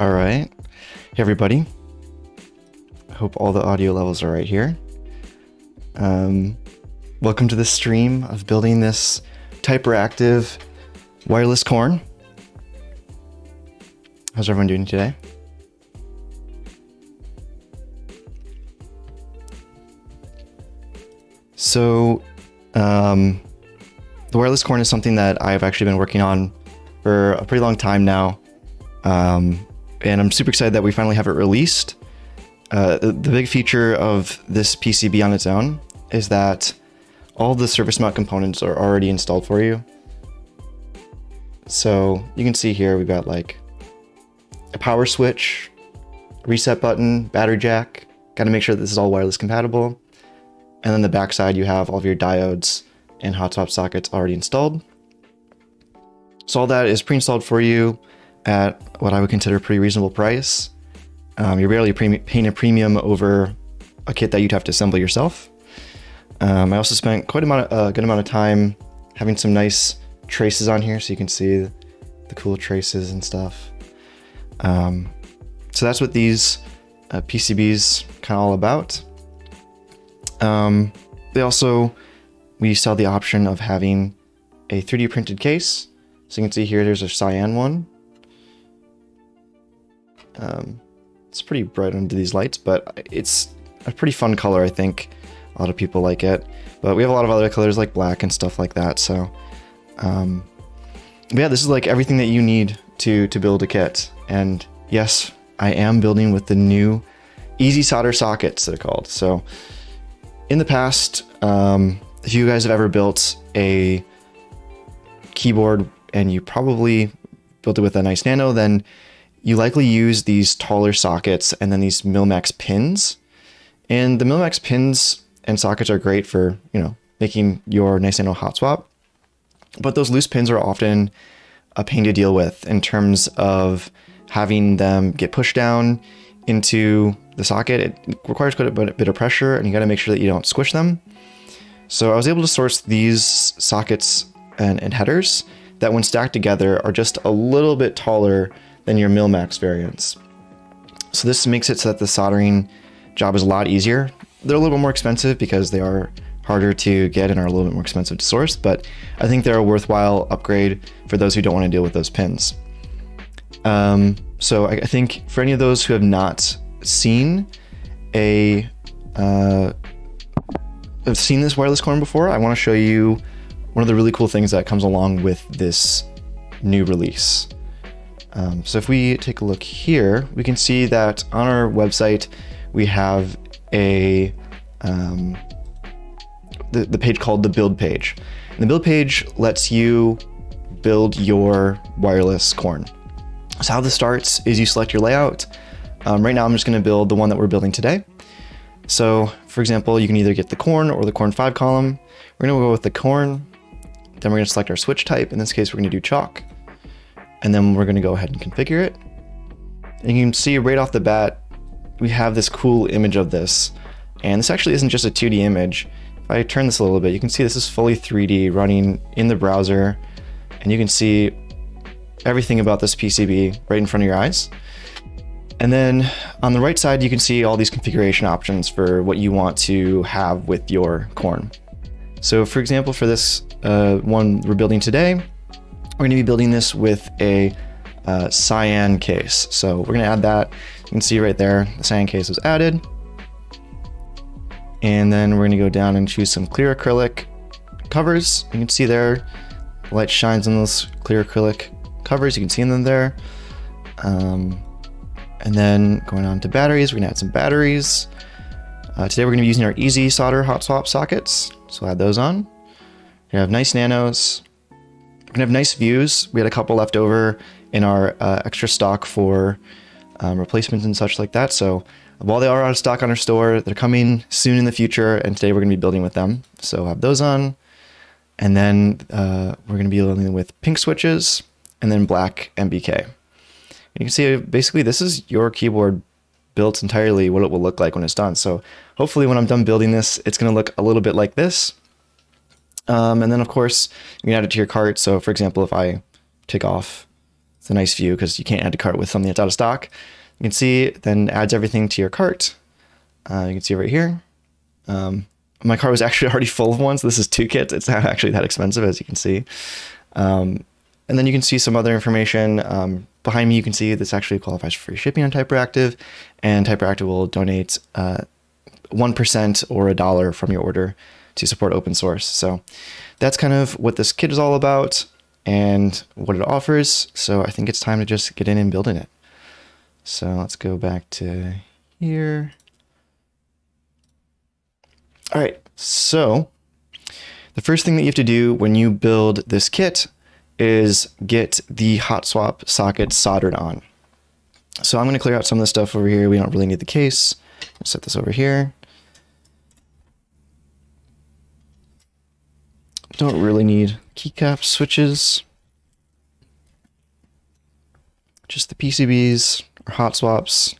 All right. Hey, everybody. I hope all the audio levels are right here. Um, welcome to the stream of building this Typeractive wireless Corne. How's everyone doing today? So, um, the wireless Corne is something that I've actually been working on for a pretty long time now. Um, and I'm super excited that we finally have it released. Uh, the, big feature of this PCB on its own is that all the surface mount components are already installed for you. So you can see here we've got like a power switch, reset button, battery jack. Got to make sure this is all wireless compatible. And then the backside you have all of your diodes and hot swap sockets already installed. So all that is pre-installed for you at what I would consider a pretty reasonable price. Um, you're barely paying a premium over a kit that you'd have to assemble yourself. Um, I also spent quite a, amount of, a good amount of time having some nice traces on here so you can see the cool traces and stuff. Um, so that's what these uh, PCBs kind of all about. Um, they also, we saw the option of having a 3D printed case. So you can see here, there's a cyan one. Um, it's pretty bright under these lights, but it's a pretty fun color, I think. A lot of people like it. But we have a lot of other colors like black and stuff like that. So, um, yeah, this is like everything that you need to, to build a kit. And yes, I am building with the new easy solder sockets that are called. So in the past, um, if you guys have ever built a keyboard and you probably built it with a nice nano, then you likely use these taller sockets and then these Mill-Max pins. And the Mill-Max pins and sockets are great for, you know, making your nice nano hot swap. But those loose pins are often a pain to deal with in terms of having them get pushed down into the socket. It requires quite a bit of pressure and you got to make sure that you don't squish them. So I was able to source these sockets and, and headers that when stacked together are just a little bit taller than your Mill-Max variants. So this makes it so that the soldering job is a lot easier. They're a little bit more expensive because they are harder to get and are a little bit more expensive to source, but I think they're a worthwhile upgrade for those who don't want to deal with those pins. Um, so I, I, think for any of those who have not seen a uh, have seen this wireless Corne before, I want to show you one of the really cool things that comes along with this new release. Um, so if we take a look here, we can see that on our website, we have a um, the, the page called the build page. And the build page lets you build your wireless Corne. So how this starts is you select your layout. Um, right now I'm just gonna build the one that we're building today. So for example, you can either get the Corne or the Corne 5 column. We're gonna go with the Corne, then we're gonna select our switch type. In this case, we're gonna do choc. And then we're gonna go ahead and configure it. And you can see right off the bat, we have this cool image of this. And this actually isn't just a 2D image. If I turn this a little bit, you can see this is fully 3D running in the browser. And you can see everything about this PCB right in front of your eyes. And then on the right side, you can see all these configuration options for what you want to have with your Corne. So for example, for this uh, one we're building today, we're to be building this with a uh, cyan case. So we're going to add that. You can see right there, the cyan case was added. And then we're going to go down and choose some clear acrylic covers. You can see there, the light shines on those clear acrylic covers. You can see them there. Um, and then going on to batteries, we're gonna add some batteries. Uh, today we're gonna be using our easy solder hot swap sockets. So add those on. We have nice nanos. We're gonna have nice views. We had a couple left over in our uh, extra stock for um, replacements and such like that. So while they are out of stock on our store, they're coming soon in the future. And today we're gonna be building with them. So have those on. And then uh, we're gonna be building with pink switches and then black MBK. You can see basically this is your keyboard built entirely what it will look like when it's done. So hopefully when I'm done building this, it's going to look a little bit like this. Um, and then of course you can add it to your cart. So for example, if I take off It's a nice view because you can't add to cart with something that's out of stock. You can see then adds everything to your cart. Uh, you can see right here. Um, my car was actually already full of ones. This is two kits. It's not actually that expensive, as you can see. Um, and then you can see some other information. Um, behind me, you can see this actually qualifies for free shipping on Typeractive, and Typeractive will donate uh, 1% or a dollar from your order to support open source. So that's kind of what this kit is all about and what it offers. So I think it's time to just get in and building it. So let's go back to here. All right, so the first thing that you have to do when you build this kit is get the hot swap socket soldered on. So I'm going to clear out some of the stuff over here. We don't really need the case. Set this over here. Don't really need keycap switches. Just the PCBs, our hot swaps,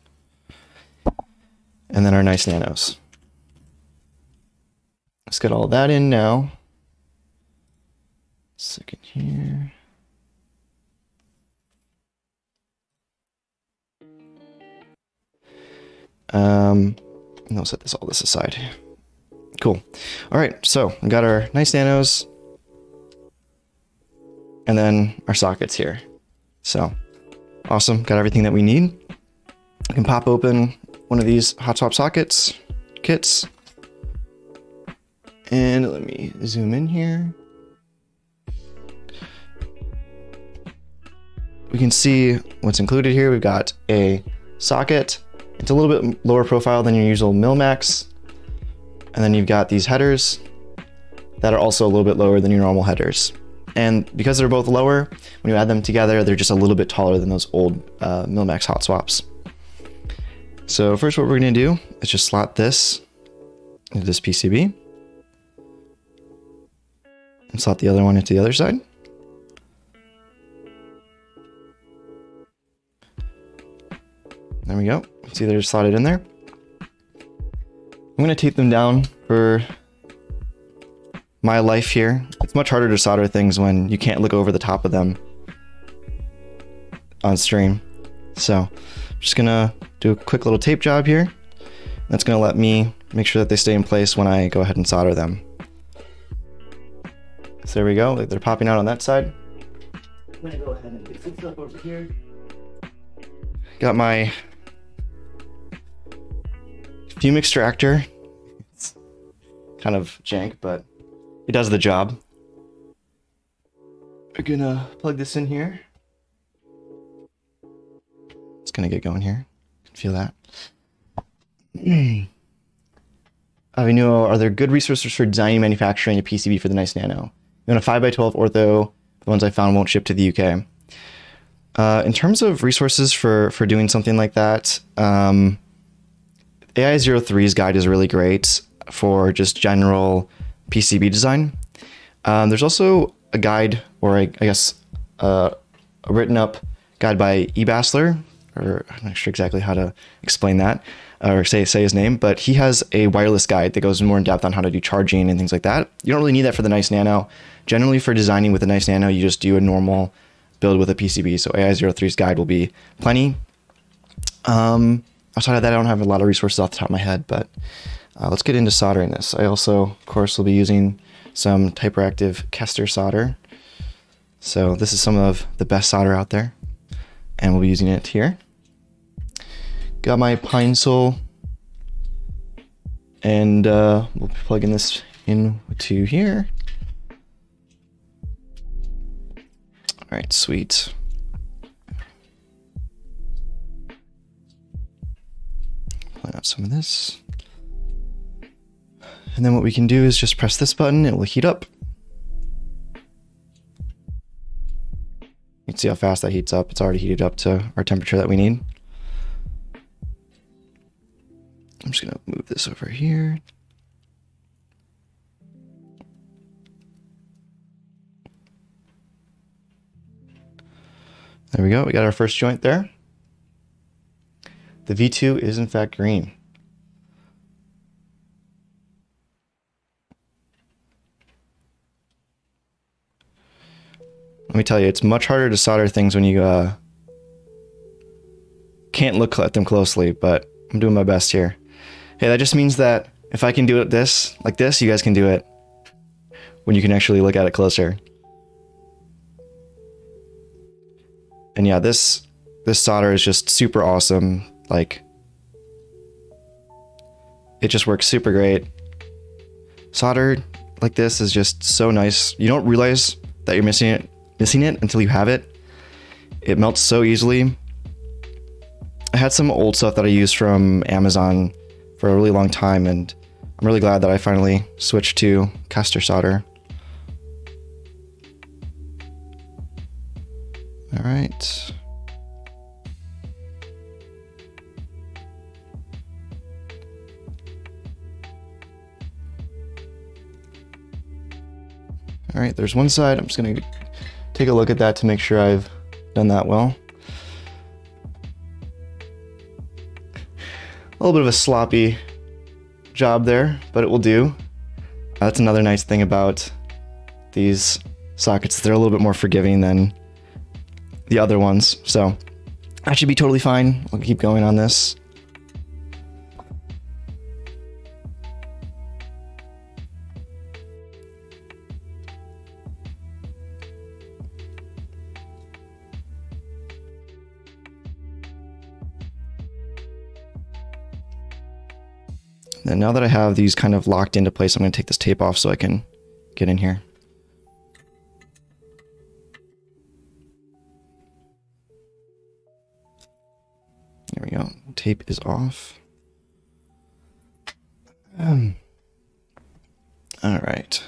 and then our nice nanos. Let's get all that in now. Second here. Um, and I'll set this all this aside. Cool. All right, so we got our nice nanos, and then our sockets here. So awesome, got everything that we need. I can pop open one of these hot swap sockets kits and let me zoom in here. We can see what's included here. We've got a socket. It's a little bit lower profile than your usual Mill-Max. And then you've got these headers that are also a little bit lower than your normal headers. And because they're both lower, when you add them together, they're just a little bit taller than those old uh, Mill-Max hot swaps. So first what we're gonna do is just slot this into this PCB and slot the other one into the other side. There we go. See they're slotted in there. I'm going to tape them down for my life here. It's much harder to solder things when you can't look over the top of them on stream. So I'm just going to do a quick little tape job here. That's going to let me make sure that they stay in place when I go ahead and solder them. So there we go. They're popping out on that side. I'm gonna go ahead and fix this up over here. Got my fume extractor. It's kind of jank, but it does the job. We're gonna plug this in here. It's gonna get going here. Can feel that. Avinuo, are there good resources for designing manufacturing a PCB for the Nice Nano? And a 5x12 ortho, the ones I found won't ship to the UK. Uh, in terms of resources for, for doing something like that, um, AI03's guide is really great for just general PCB design. Um, there's also a guide, or I, I guess uh, a written up guide by eBastler, or I'm not sure exactly how to explain that or say say his name, but he has a wireless guide that goes more in depth on how to do charging and things like that. You don't really need that for the Nice Nano. Generally, for designing with a Nice Nano, you just do a normal build with a PCB. So AI03's guide will be plenty. Um, outside of that, I don't have a lot of resources off the top of my head, but uh, let's get into soldering this. I also, of course, will be using some Typeractive Kester solder. So this is some of the best solder out there, and we'll be using it here. Got my Pinecil. And uh, we'll be plugging this in to here. All right, sweet. Pull out some of this. And then what we can do is just press this button, it will heat up. You can see how fast that heats up. It's already heated up to our temperature that we need. I'm just gonna move this over here. There we go, we got our first joint there. The V2 is in fact green. Let me tell you, it's much harder to solder things when you uh, can't look at them closely, but I'm doing my best here. Hey, that just means that if I can do it this, like this, you guys can do it when you can actually look at it closer. And yeah, this this solder is just super awesome. Like it just works super great. Solder like this is just so nice. You don't realize that you're missing it missing it until you have it. It melts so easily. I had some old stuff that I used from Amazon for a really long time and I'm really glad that I finally switched to Kester solder. All right. All right, there's one side. I'm just gonna take a look at that to make sure I've done that well. A little bit of a sloppy job there, but it will do. That's another nice thing about these sockets. They're a little bit more forgiving than the other ones. So I should be totally fine. I'll keep going on this. And now that I have these kind of locked into place, I'm going to take this tape off so I can get in here. There we go. Tape is off. Um, all right.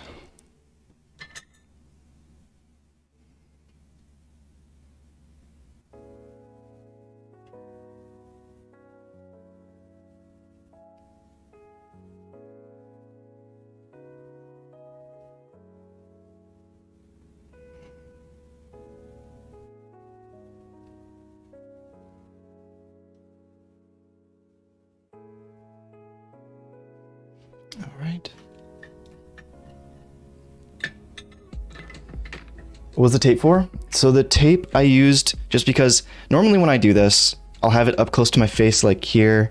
Was the tape for? So the tape I used just because normally when I do this, I'll have it up close to my face like here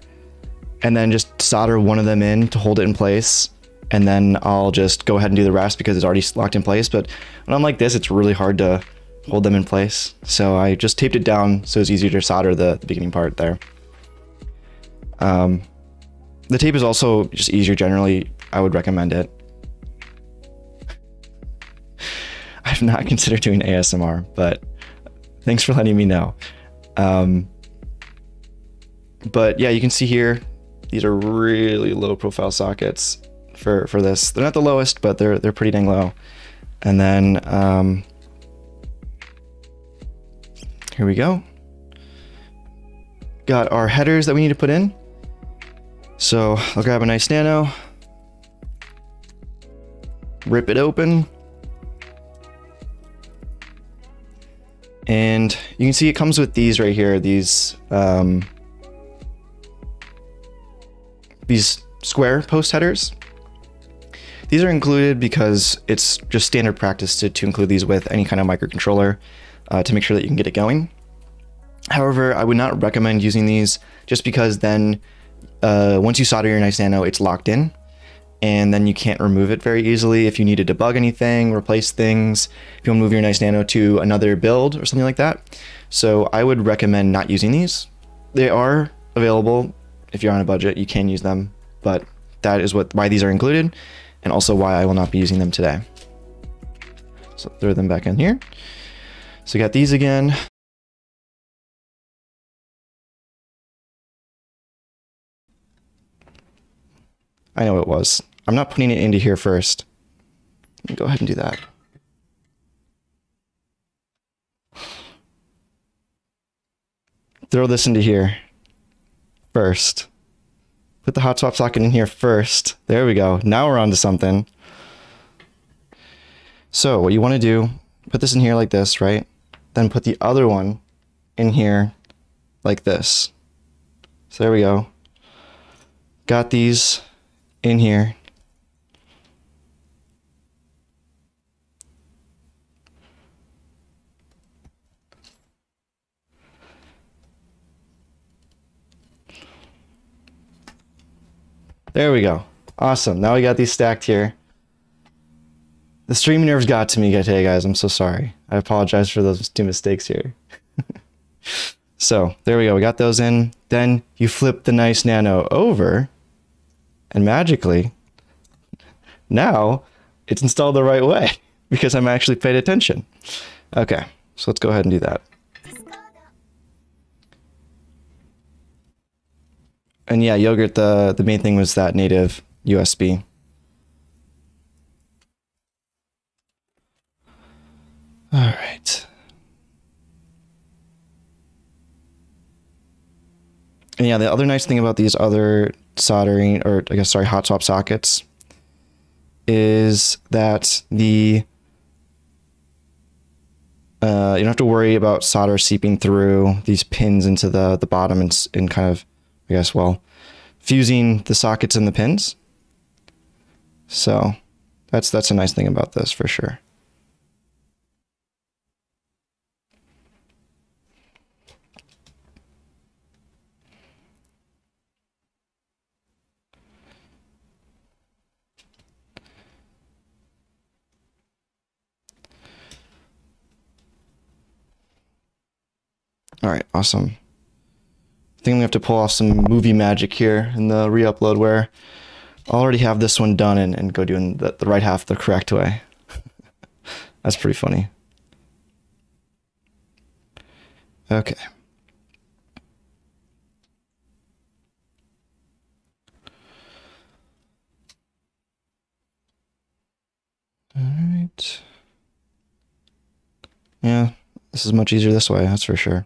and then just solder one of them in to hold it in place. And then I'll just go ahead and do the rest because it's already locked in place. But when I'm like this, it's really hard to hold them in place. So I just taped it down so it's easier to solder the, the beginning part there. Um, the tape is also just easier generally. I would recommend it. I've not considered doing ASMR, but thanks for letting me know. Um, but yeah, you can see here, these are really low profile sockets for, for this. They're not the lowest, but they're, they're pretty dang low. And then, um, here we go. Got our headers that we need to put in. So I'll grab a nice nano, rip it open, and you can see it comes with these right here, these um, these square post headers. These are included because it's just standard practice to, to include these with any kind of microcontroller uh, to make sure that you can get it going. However, I would not recommend using these just because then uh, once you solder your nice nano, it's locked in and then you can't remove it very easily if you need to debug anything, replace things, if you want to move your nice nano to another build or something like that. So I would recommend not using these. They are available if you're on a budget, you can use them, but that is what why these are included and also why I will not be using them today. So throw them back in here. So we got these again. I know it was. I'm not putting it into here first. Go ahead and do that. Throw this into here first. Put the hot swap socket in here first. There we go. Now we're on to something. So what you want to do, put this in here like this, right? Then put the other one in here like this. So there we go. Got these in here. There we go. Awesome. Now we got these stacked here. The stream nerves got to me today, guys. I'm so sorry. I apologize for those two mistakes here. so there we go. We got those in. Then you flip the nice nano over and magically now it's installed the right way because I'm actually paid attention. Okay, so let's go ahead and do that. And yeah, yogurt, the, the main thing was that native USB. All right. And yeah, the other nice thing about these other soldering, or I guess, sorry, hot swap sockets is that the uh, you don't have to worry about solder seeping through these pins into the, the bottom and, and kind of, I guess, well, fusing the sockets and the pins. So that's that's a nice thing about this for sure. All right, awesome. I think we have to pull off some movie magic here in the re-upload where I already have this one done and, and go doing the, the right half the correct way. That's pretty funny. Okay. All right. Yeah, this is much easier this way, that's for sure.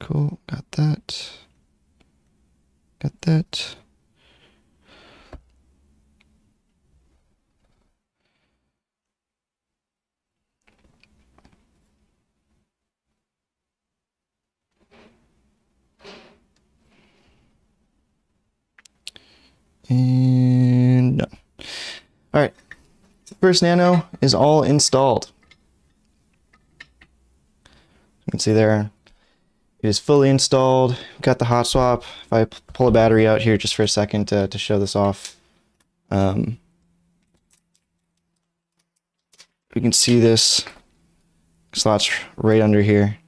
Cool, got that. Got that. And no. All right, first nano is all installed. You can see there, it is fully installed. Got the hot swap. If I pull a battery out here just for a second to, to show this off, um, we can see this slots right under here.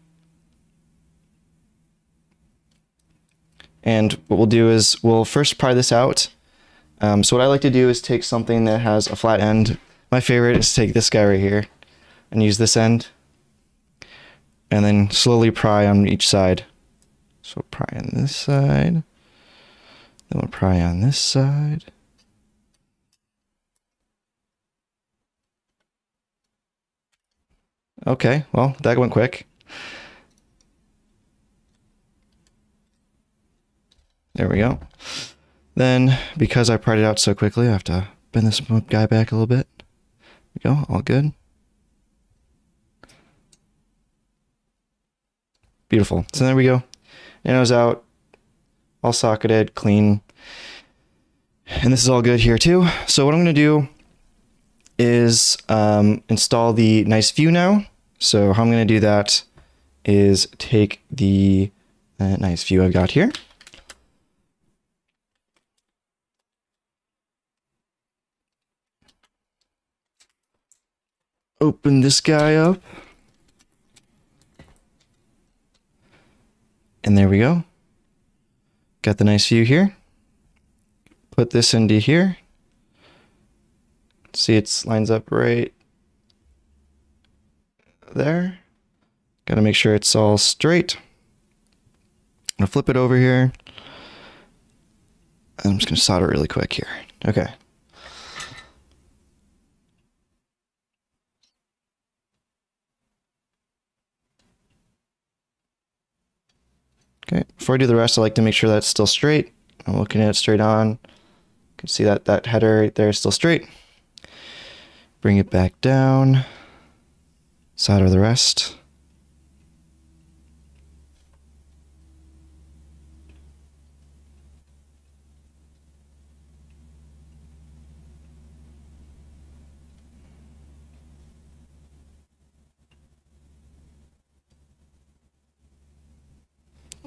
And what we'll do is we'll first pry this out. Um, so what I like to do is take something that has a flat end. My favorite is take this guy right here and use this end and then slowly pry on each side. So pry on this side, then we'll pry on this side. Okay, well, that went quick. There we go. Then, because I pried it out so quickly, I have to bend this guy back a little bit. There we go, all good. Beautiful. So there we go. Nano's out, all socketed, clean. And this is all good here too. So what I'm going to do is um, install the nice view now. So how I'm going to do that is take the uh, nice view I've got here. Open this guy up. And there we go. Got the nice view here. Put this into here. See it lines up right there. Got to make sure it's all straight. I'm going to flip it over here. I'm just going to solder really quick here. Okay. Okay, before I do the rest, I like to make sure that's still straight. I'm looking at it straight on. You can see that that header right there is still straight. Bring it back down. Solder the rest.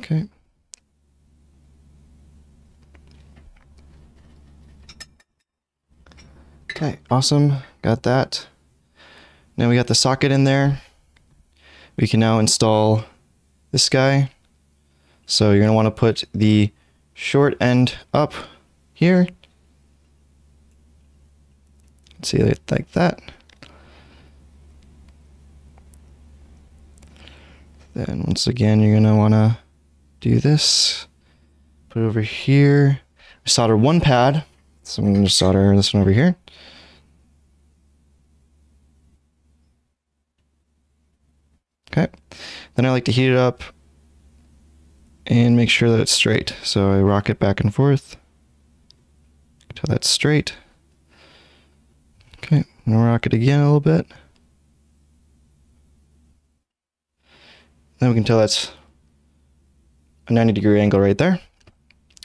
Okay. Okay, awesome. Got that. Now we got the socket in there. We can now install this guy. So you're going to want to put the short end up here. See it like that. Then once again, you're going to want to do this. Put it over here. Solder one pad. So I'm going to solder this one over here. Okay. Then I like to heat it up and make sure that it's straight. So I rock it back and forth until that's straight. Okay, I'm gonna rock it again a little bit. Then we can tell that's a 90 degree angle right there.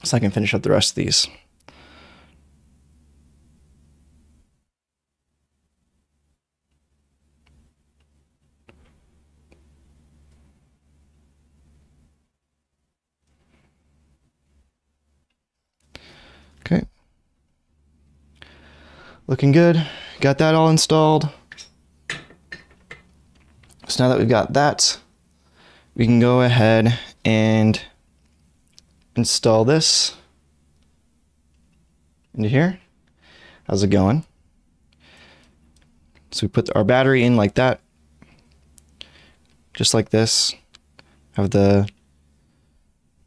So I can finish up the rest of these. Okay. Looking good. Got that all installed. So now that we've got that, we can go ahead and install this into here. How's it going? So we put our battery in like that, just like this. Have the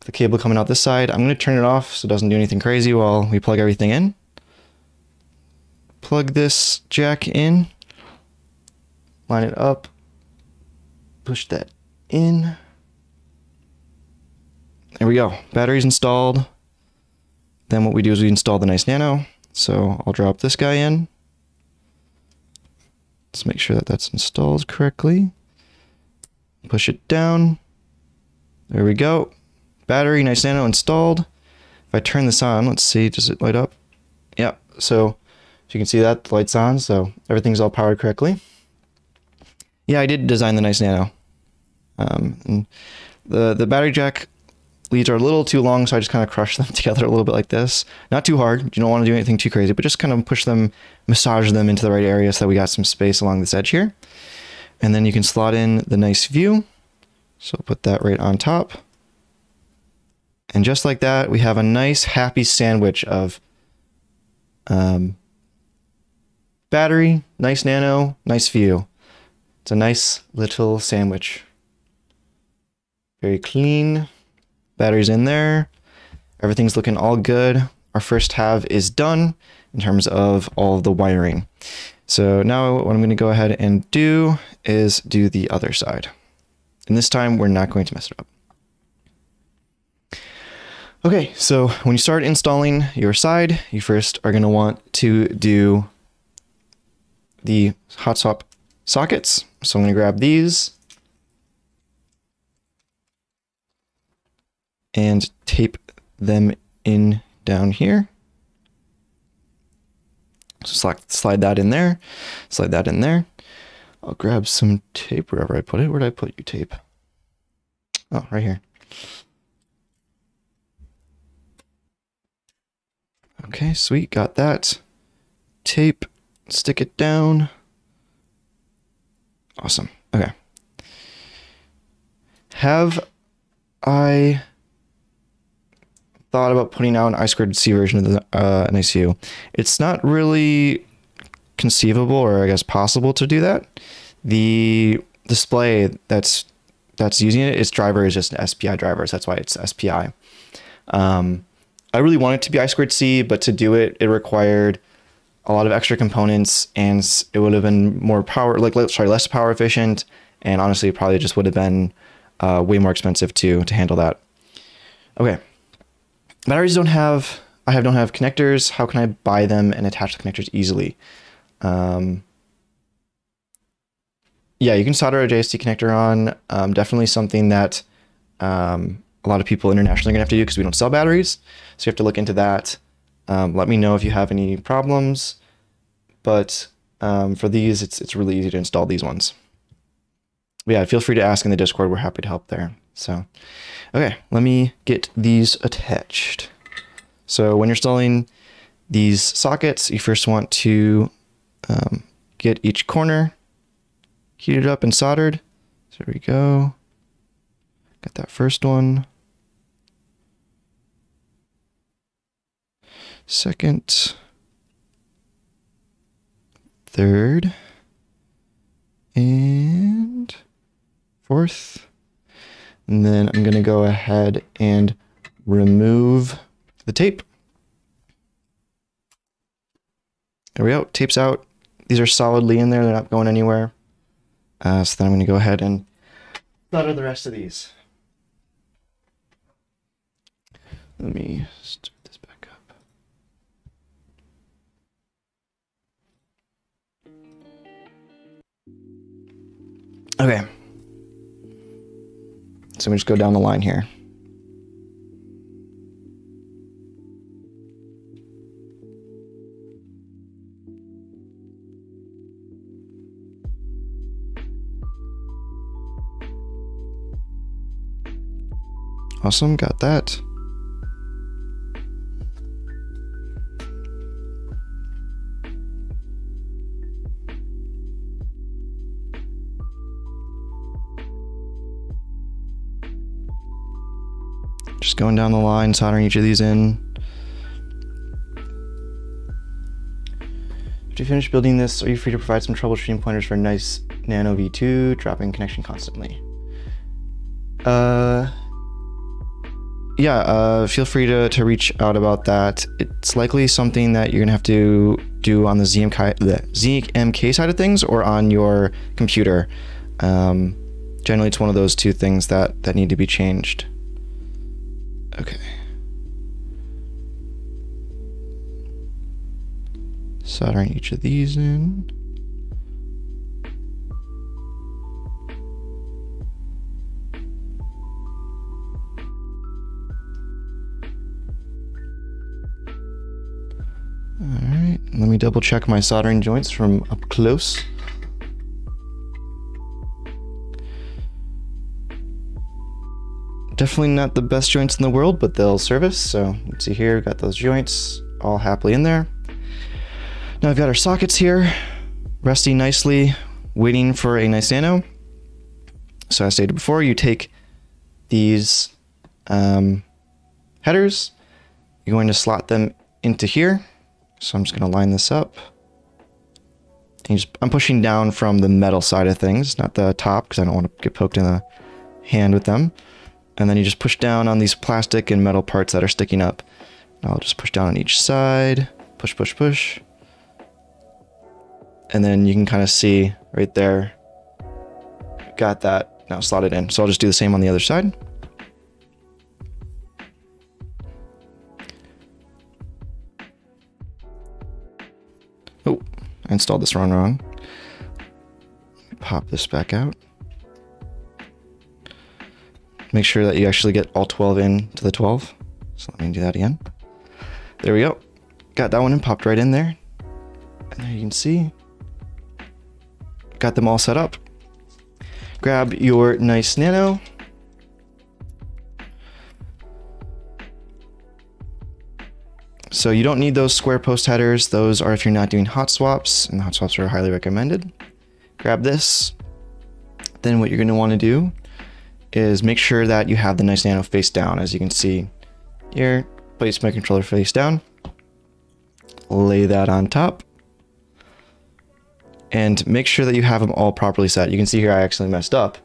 the cable coming out this side. I'm going to turn it off so it doesn't do anything crazy while we plug everything in. Plug this jack in, line it up, push that in. There we go. Battery's installed. Then what we do is we install the nice nano. So I'll drop this guy in. Let's make sure that that's installed correctly. Push it down. There we go battery, nice nano installed. If I turn this on, let's see, does it light up? Yep. so as you can see that, the light's on, so everything's all powered correctly. Yeah, I did design the nice nano. Um, the, the battery jack leads are a little too long, so I just kind of crush them together a little bit like this. Not too hard, you don't want to do anything too crazy, but just kind of push them, massage them into the right area so that we got some space along this edge here. And then you can slot in the nice view. So put that right on top. And just like that, we have a nice happy sandwich of um, battery, nice nano, nice view. It's a nice little sandwich. Very clean. Battery's in there. Everything's looking all good. Our first half is done in terms of all the wiring. So now what I'm going to go ahead and do is do the other side. And this time we're not going to mess it up. Okay, so when you start installing your side, you first are going to want to do the hot swap sockets. So I'm going to grab these and tape them in down here. So slide, slide that in there, slide that in there. I'll grab some tape wherever I put it. Where did I put you tape? Oh, right here. Okay, sweet, got that. Tape, stick it down. Awesome, okay. Have I thought about putting out an I squared C version of the uh? It's not really conceivable or I guess possible to do that. The display that's that's using it, its driver is just an SPI driver. So That's why it's SPI. Um, I really wanted to be I squared C, but to do it, it required a lot of extra components and it would have been more power, like, sorry, less power efficient. And honestly, probably just would have been uh, way more expensive to, to handle that. Okay. Batteries don't have, I have don't have connectors. How can I buy them and attach the connectors easily? Um, yeah, you can solder a JST connector on. Um, definitely something that um, a lot of people internationally are gonna have to do because we don't sell batteries. So you have to look into that. Um, let me know if you have any problems. But um, for these, it's, it's really easy to install these ones. But yeah, feel free to ask in the Discord. We're happy to help there. So, okay, let me get these attached. So when you're installing these sockets, you first want to um, get each corner heated up and soldered. So there we go. Got that first one. Second. Third. And fourth. And then I'm going to go ahead and remove the tape. There we go. Tape's out. These are solidly in there. They're not going anywhere. Uh, so then I'm going to go ahead and solder the rest of these. Let me start this back up. Okay. So we just go down the line here. Awesome, got that. Just going down the line, soldering each of these in. After you finish building this, are you free to provide some troubleshooting pointers for a nice Nano V2, dropping connection constantly? Uh, yeah, uh, feel free to, to reach out about that. It's likely something that you're gonna have to do on the ZMK, the ZMK side of things or on your computer. Um, generally, it's one of those two things that, that need to be changed. Okay. Soldering each of these in. Alright, let me double check my soldering joints from up close. Definitely not the best joints in the world, but they'll service. So you see here, got those joints all happily in there. Now I've got our sockets here, resting nicely, waiting for a nice nano. So as stated before, you take these um, headers, you're going to slot them into here. So I'm just going to line this up. Just, I'm pushing down from the metal side of things, not the top, because I don't want to get poked in the hand with them. And then you just push down on these plastic and metal parts that are sticking up. I'll just push down on each side, push, push, push. And then you can kind of see right there, got that now slotted in. So I'll just do the same on the other side. Oh, I installed this wrong wrong. Pop this back out. Make sure that you actually get all 12 in to the 12. So let me do that again. There we go. Got that one and popped right in there. And there you can see, got them all set up. Grab your nice Nano. So you don't need those square post headers. Those are if you're not doing hot swaps, and hot swaps are highly recommended. Grab this. Then what you're going to want to do is make sure that you have the nice nano face down. As you can see here, place my controller face down, lay that on top, and make sure that you have them all properly set. You can see here I actually messed up.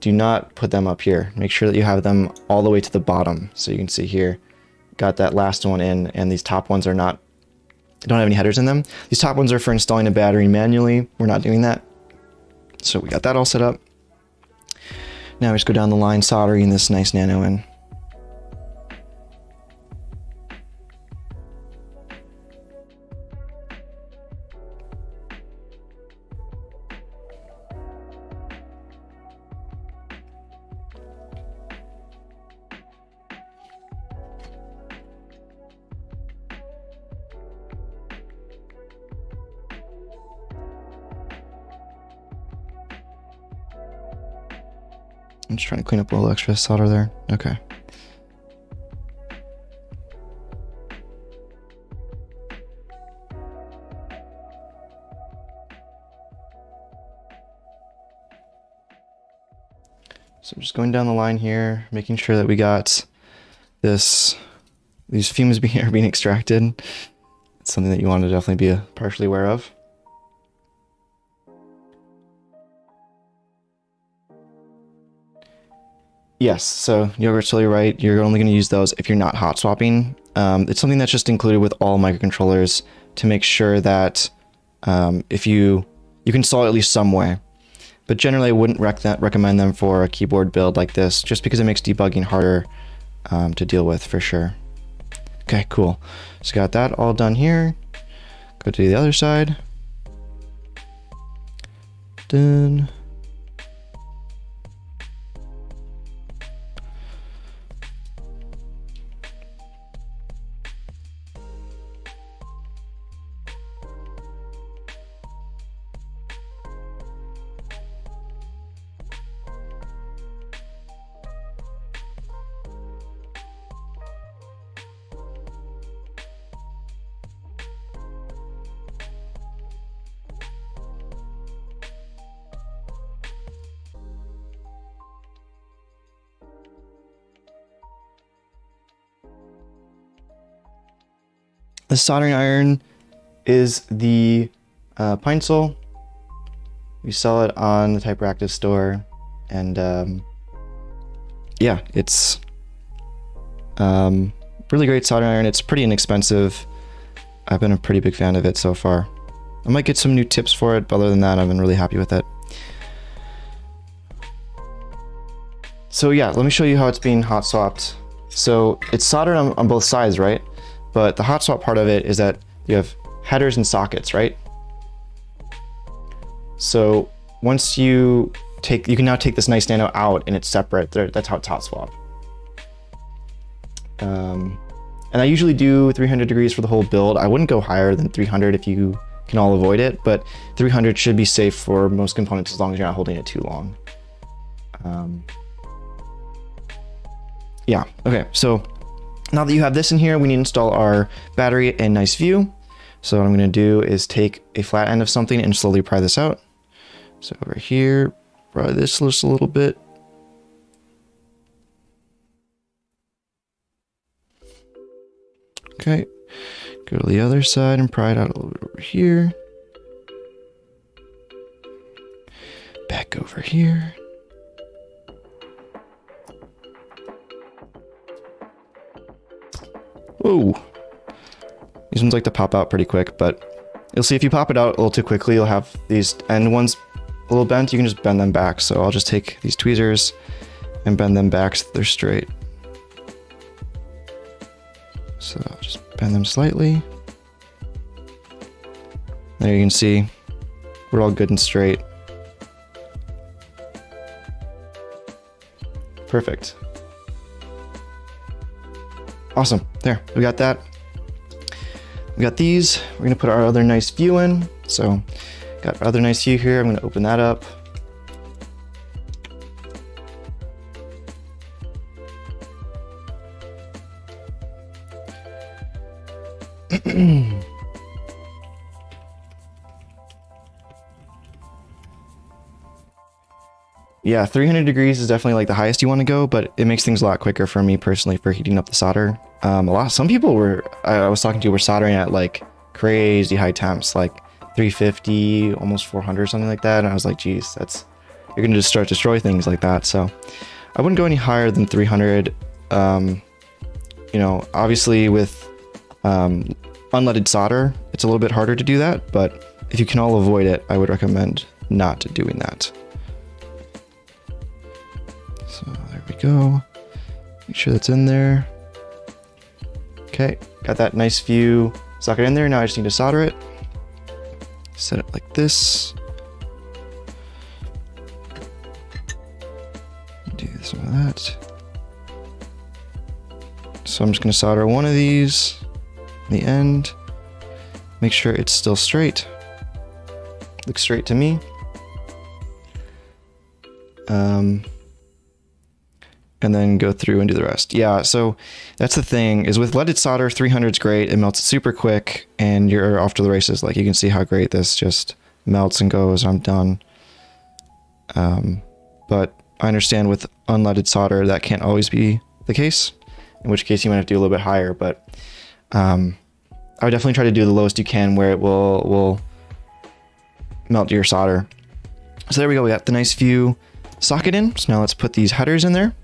Do not put them up here. Make sure that you have them all the way to the bottom. So you can see here, got that last one in, and these top ones are not, don't have any headers in them. These top ones are for installing a battery manually. We're not doing that. So we got that all set up. Now we just go down the line soldering this nice nano in. I'm just trying to clean up a little extra solder there. Okay. So I'm just going down the line here, making sure that we got this, these fumes being, are being extracted. It's something that you want to definitely be partially aware of. Yes, so you're totally right. You're only going to use those if you're not hot swapping. Um, it's something that's just included with all microcontrollers to make sure that um, if you you can install it at least some way. But generally, I wouldn't rec recommend them for a keyboard build like this, just because it makes debugging harder um, to deal with for sure. Okay, cool. So got that all done here. Go to the other side. Done. The soldering iron is the uh, Pinecil. We sell it on the Typeractive store, and um, yeah, it's um, really great soldering iron. It's pretty inexpensive. I've been a pretty big fan of it so far. I might get some new tips for it, but other than that, I've been really happy with it. So yeah, let me show you how it's being hot swapped. So it's soldered on, on both sides, right? But the hot swap part of it is that you have headers and sockets, right? So once you take, you can now take this nice nano out and it's separate. That's how it's hot swap. Um, and I usually do 300 degrees for the whole build. I wouldn't go higher than 300 if you can all avoid it, but 300 should be safe for most components as long as you're not holding it too long. Um, yeah, okay, so now that you have this in here, we need to install our battery and nice view. So what I'm gonna do is take a flat end of something and slowly pry this out. So over here, pry this just a little bit. Okay, go to the other side and pry it out a little bit over here. Back over here. Whoa. These ones like to pop out pretty quick, but you'll see if you pop it out a little too quickly, you'll have these end ones a little bent. You can just bend them back. So I'll just take these tweezers and bend them back so they're straight. So I'll just bend them slightly. There you can see we're all good and straight. Perfect. Awesome. There, we got that. We got these. We're gonna put our other nice view in. So got other nice view here. I'm gonna open that up. Yeah, 300 degrees is definitely like the highest you want to go, but it makes things a lot quicker for me personally for heating up the solder. Um, a lot, some people were, I was talking to were soldering at like crazy high temps, like 350, almost 400, something like that. And I was like, geez, that's, you're going to just start destroy things like that. So I wouldn't go any higher than 300. Um, you know, obviously with um, unleaded solder, it's a little bit harder to do that, but if you can all avoid it, I would recommend not doing that. There we go. Make sure that's in there. Okay, got that nice view socket in there. Now I just need to solder it. Set it like this. Do some of that. So I'm just gonna solder one of these in the end. Make sure it's still straight. Looks straight to me. Um, and then go through and do the rest. Yeah, so that's the thing is with leaded solder, 300 is great. It melts super quick and you're off to the races. Like you can see how great this just melts and goes. I'm done. Um, but I understand with unleaded solder that can't always be the case, in which case you might have to do a little bit higher. But um, I would definitely try to do the lowest you can where it will will melt your solder. So there we go. We got the nice view socket in. So now let's put these headers in there.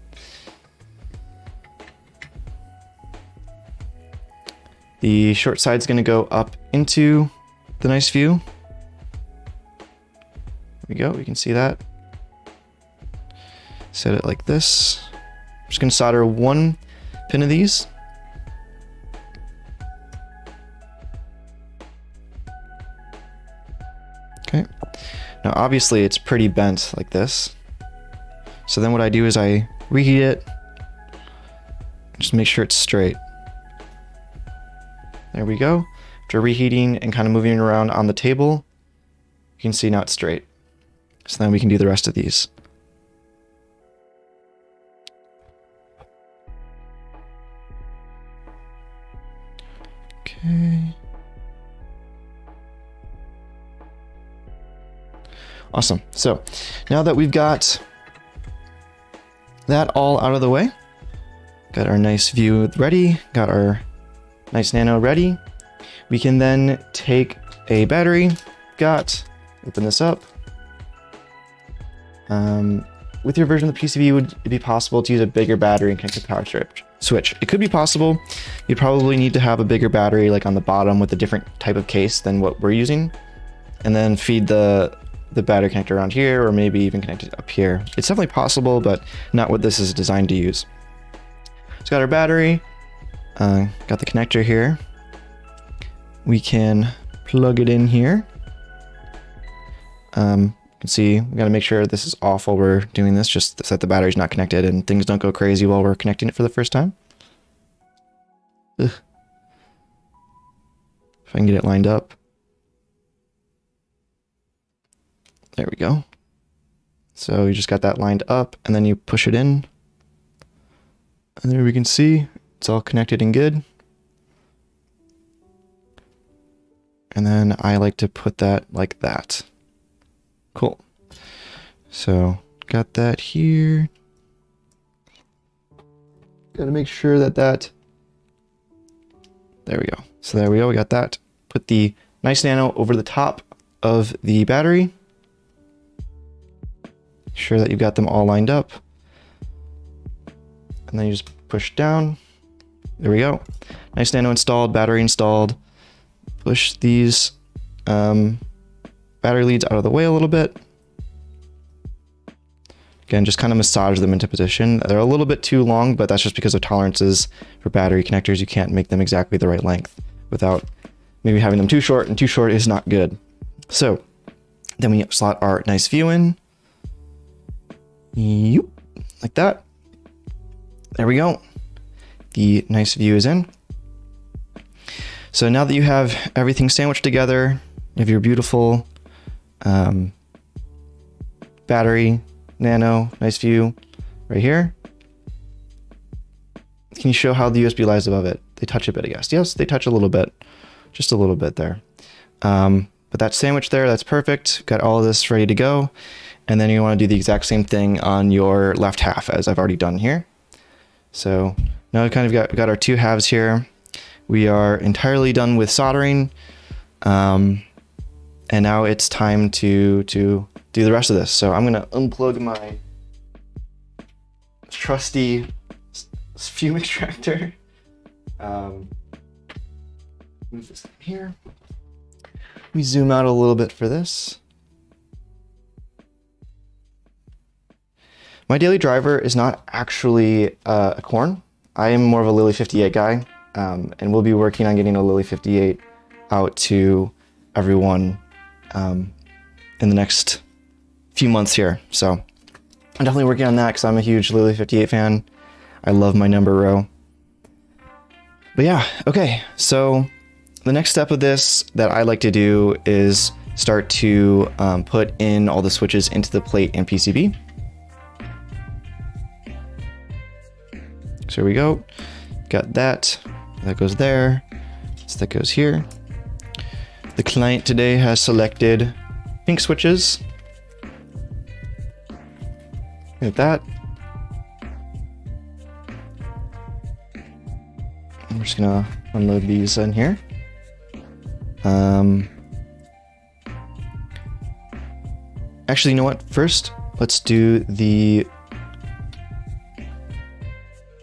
The short side's going to go up into the nice view. There we go. We can see that. Set it like this. I'm just going to solder one pin of these. Okay. Now obviously it's pretty bent like this. So then what I do is I reheat it. Just make sure it's straight. There we go. After reheating and kind of moving around on the table, you can see now it's straight. So then we can do the rest of these. Okay. Awesome. So now that we've got that all out of the way, got our nice view ready, got our nice nano ready, we can then take a battery, got, open this up. Um, with your version of the PCB, would it be possible to use a bigger battery and connect the power strip switch? It could be possible. You'd probably need to have a bigger battery like on the bottom with a different type of case than what we're using. And then feed the the battery connector around here or maybe even connect it up here. It's definitely possible, but not what this is designed to use. It's got our battery, uh, got the connector here. We can plug it in here. Um, you can see we got to make sure this is off while we're doing this, just so that the battery's not connected and things don't go crazy while we're connecting it for the first time. Ugh. If I can get it lined up. There we go. So you just got that lined up and then you push it in. And there we can see it's all connected and good. And then I like to put that like that. Cool. So got that here. Got to make sure that that, there we go. So there we go, we got that. Put the nice nano over the top of the battery sure that you've got them all lined up. And then you just push down. There we go. Nice nano installed, battery installed. Push these um, battery leads out of the way a little bit. Again, just kind of massage them into position. They're a little bit too long, but that's just because of tolerances for battery connectors. You can't make them exactly the right length without maybe having them too short, and too short is not good. So then we slot our nice view in. Yep, like that. There we go. The nice view is in. So now that you have everything sandwiched together, you have your beautiful um, battery, nano, nice view right here. Can you show how the USB lies above it? They touch a bit, I guess. Yes, they touch a little bit, just a little bit there. Um, but that sandwich there, that's perfect. Got all of this ready to go. And then you want to do the exact same thing on your left half as I've already done here. So now we've kind of got, got our two halves here. We are entirely done with soldering. Um, and now it's time to, to do the rest of this. So I'm going to unplug my trusty fume extractor. Um, move this here. We zoom out a little bit for this. My daily driver is not actually uh, a Corne. I am more of a Lily 58 guy, um, and we'll be working on getting a Lily 58 out to everyone um, in the next few months here. So I'm definitely working on that because I'm a huge Lily 58 fan. I love my number row. But yeah, okay. So the next step of this that I like to do is start to um, put in all the switches into the plate and PCB. So here we go. Got that. That goes there. So that goes here. The client today has selected pink switches. Like that. I'm just gonna unload these in here. Um, actually, you know what? First, let's do the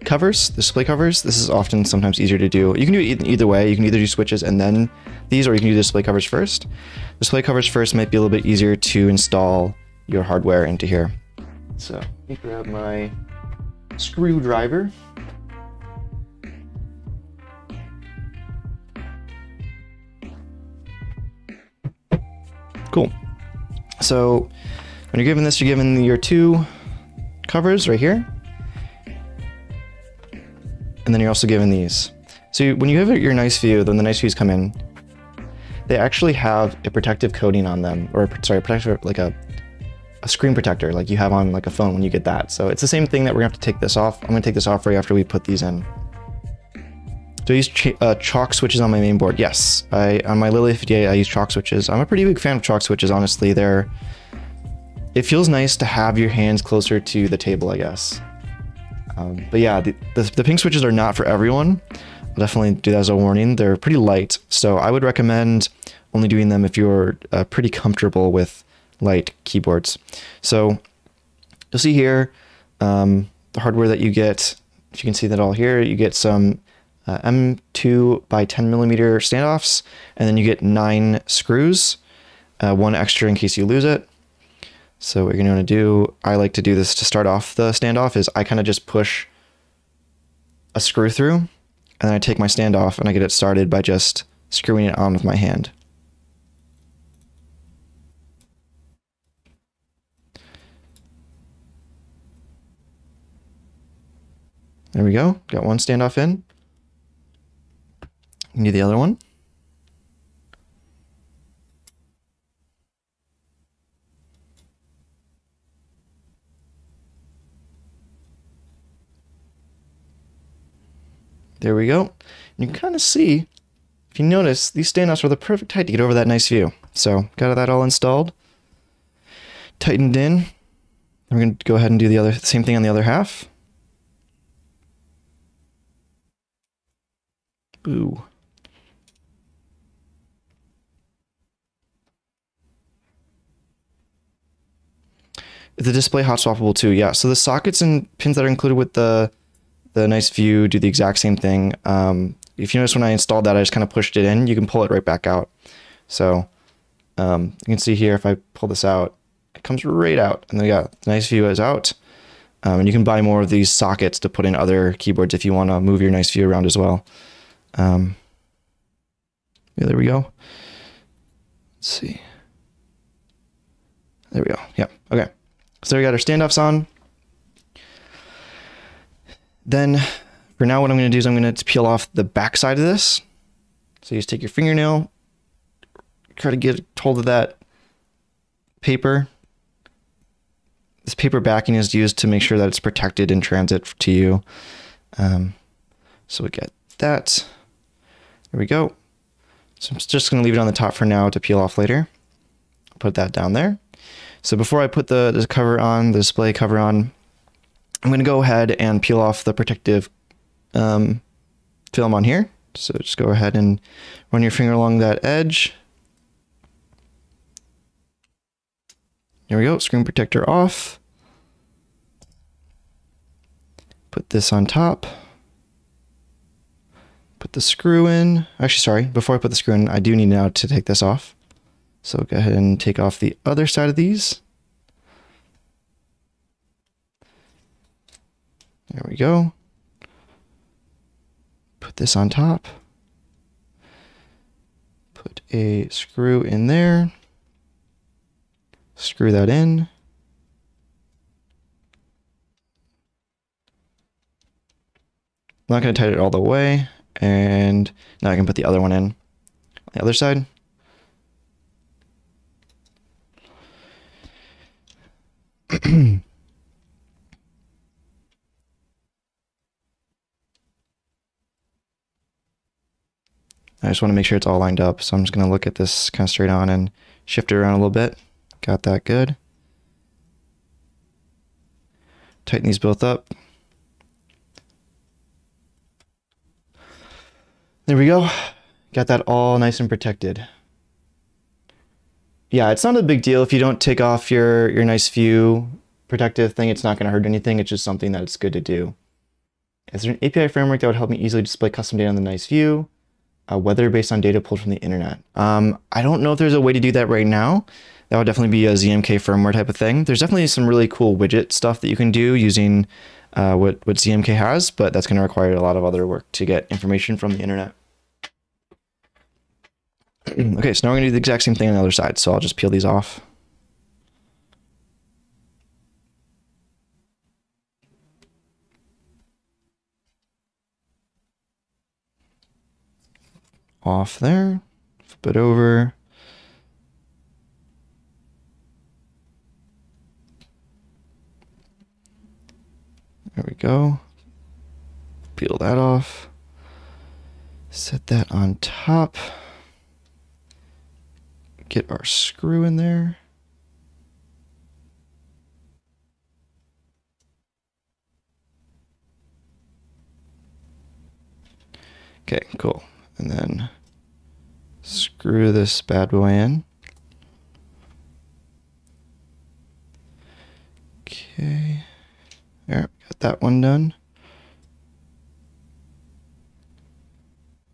covers, the display covers. This is often sometimes easier to do. You can do it either way. You can either do switches and then these, or you can do display covers first. Display covers first might be a little bit easier to install your hardware into here. So let me grab my screwdriver. Cool. So when you're given this, you're given your two covers right here. And then you're also given these. So when you have your nice view, then the nice views come in, they actually have a protective coating on them, or sorry, like a a screen protector like you have on like a phone when you get that. So it's the same thing that we're gonna have to take this off. I'm gonna take this off right after we put these in. Do I use ch uh, choc switches on my main board? Yes, I on my Lily 58 I use choc switches. I'm a pretty big fan of choc switches. Honestly, they're it feels nice to have your hands closer to the table, I guess. Um, but yeah, the, the, the pink switches are not for everyone. I'll definitely do that as a warning. They're pretty light, so I would recommend only doing them if you're uh, pretty comfortable with light keyboards. So you'll see here um, the hardware that you get. If you can see that all here, you get some uh, M2 by 10 millimeter standoffs, and then you get nine screws, uh, one extra in case you lose it. So what you're going to want to do, I like to do this to start off the standoff, is I kind of just push a screw through, and then I take my standoff and I get it started by just screwing it on with my hand. There we go. Got one standoff in. Need the other one. There we go. You can kind of see, if you notice, these standoffs are the perfect height to get over that nice view. So got that all installed, tightened in. We're going to go ahead and do the other same thing on the other half. Boo. The display hot swappable too, yeah. So the sockets and pins that are included with the the nice view do the exact same thing. Um, if you notice when I installed that, I just kind of pushed it in. You can pull it right back out. So um, you can see here if I pull this out, it comes right out, and then yeah, the nice view is out. Um, and you can buy more of these sockets to put in other keyboards if you want to move your nice view around as well. Um, yeah, there we go. Let's see. There we go. Yep. Okay. So we got our standoffs on. Then for now, what I'm going to do is I'm going to peel off the back side of this. So you just take your fingernail, try to get hold of that paper. This paper backing is used to make sure that it's protected in transit to you. Um, so we get that. There we go. So I'm just going to leave it on the top for now to peel off later. Put that down there. So before I put the, the cover on, the display cover on, I'm going to go ahead and peel off the protective um, film on here. So just go ahead and run your finger along that edge. There we go, screen protector off. Put this on top put the screw in. Actually, sorry, before I put the screw in, I do need now to take this off. So go ahead and take off the other side of these. There we go. Put this on top. Put a screw in there. Screw that in. I'm not going to tighten it all the way. And now I can put the other one in on the other side. I just want to make sure it's all lined up. So I'm just going to look at this kind of straight on and shift it around a little bit. Got that good. Tighten these both up. There we go. Got that all nice and protected. Yeah, it's not a big deal if you don't take off your, your nice view protective thing. It's not going to hurt anything. It's just something that it's good to do. Is there an API framework that would help me easily display custom data on the nice view? Uh, whether based on data pulled from the internet. Um, I don't know if there's a way to do that right now. That would definitely be a ZMK firmware type of thing. There's definitely some really cool widget stuff that you can do using uh, what, what ZMK has, but that's going to require a lot of other work to get information from the internet. okay, so now we're going to do the exact same thing on the other side. So I'll just peel these off. Off there, flip it over. There we go. Peel that off. Set that on top. Get our screw in there. Okay, cool. And then screw this bad boy in. Okay. There, got that one done.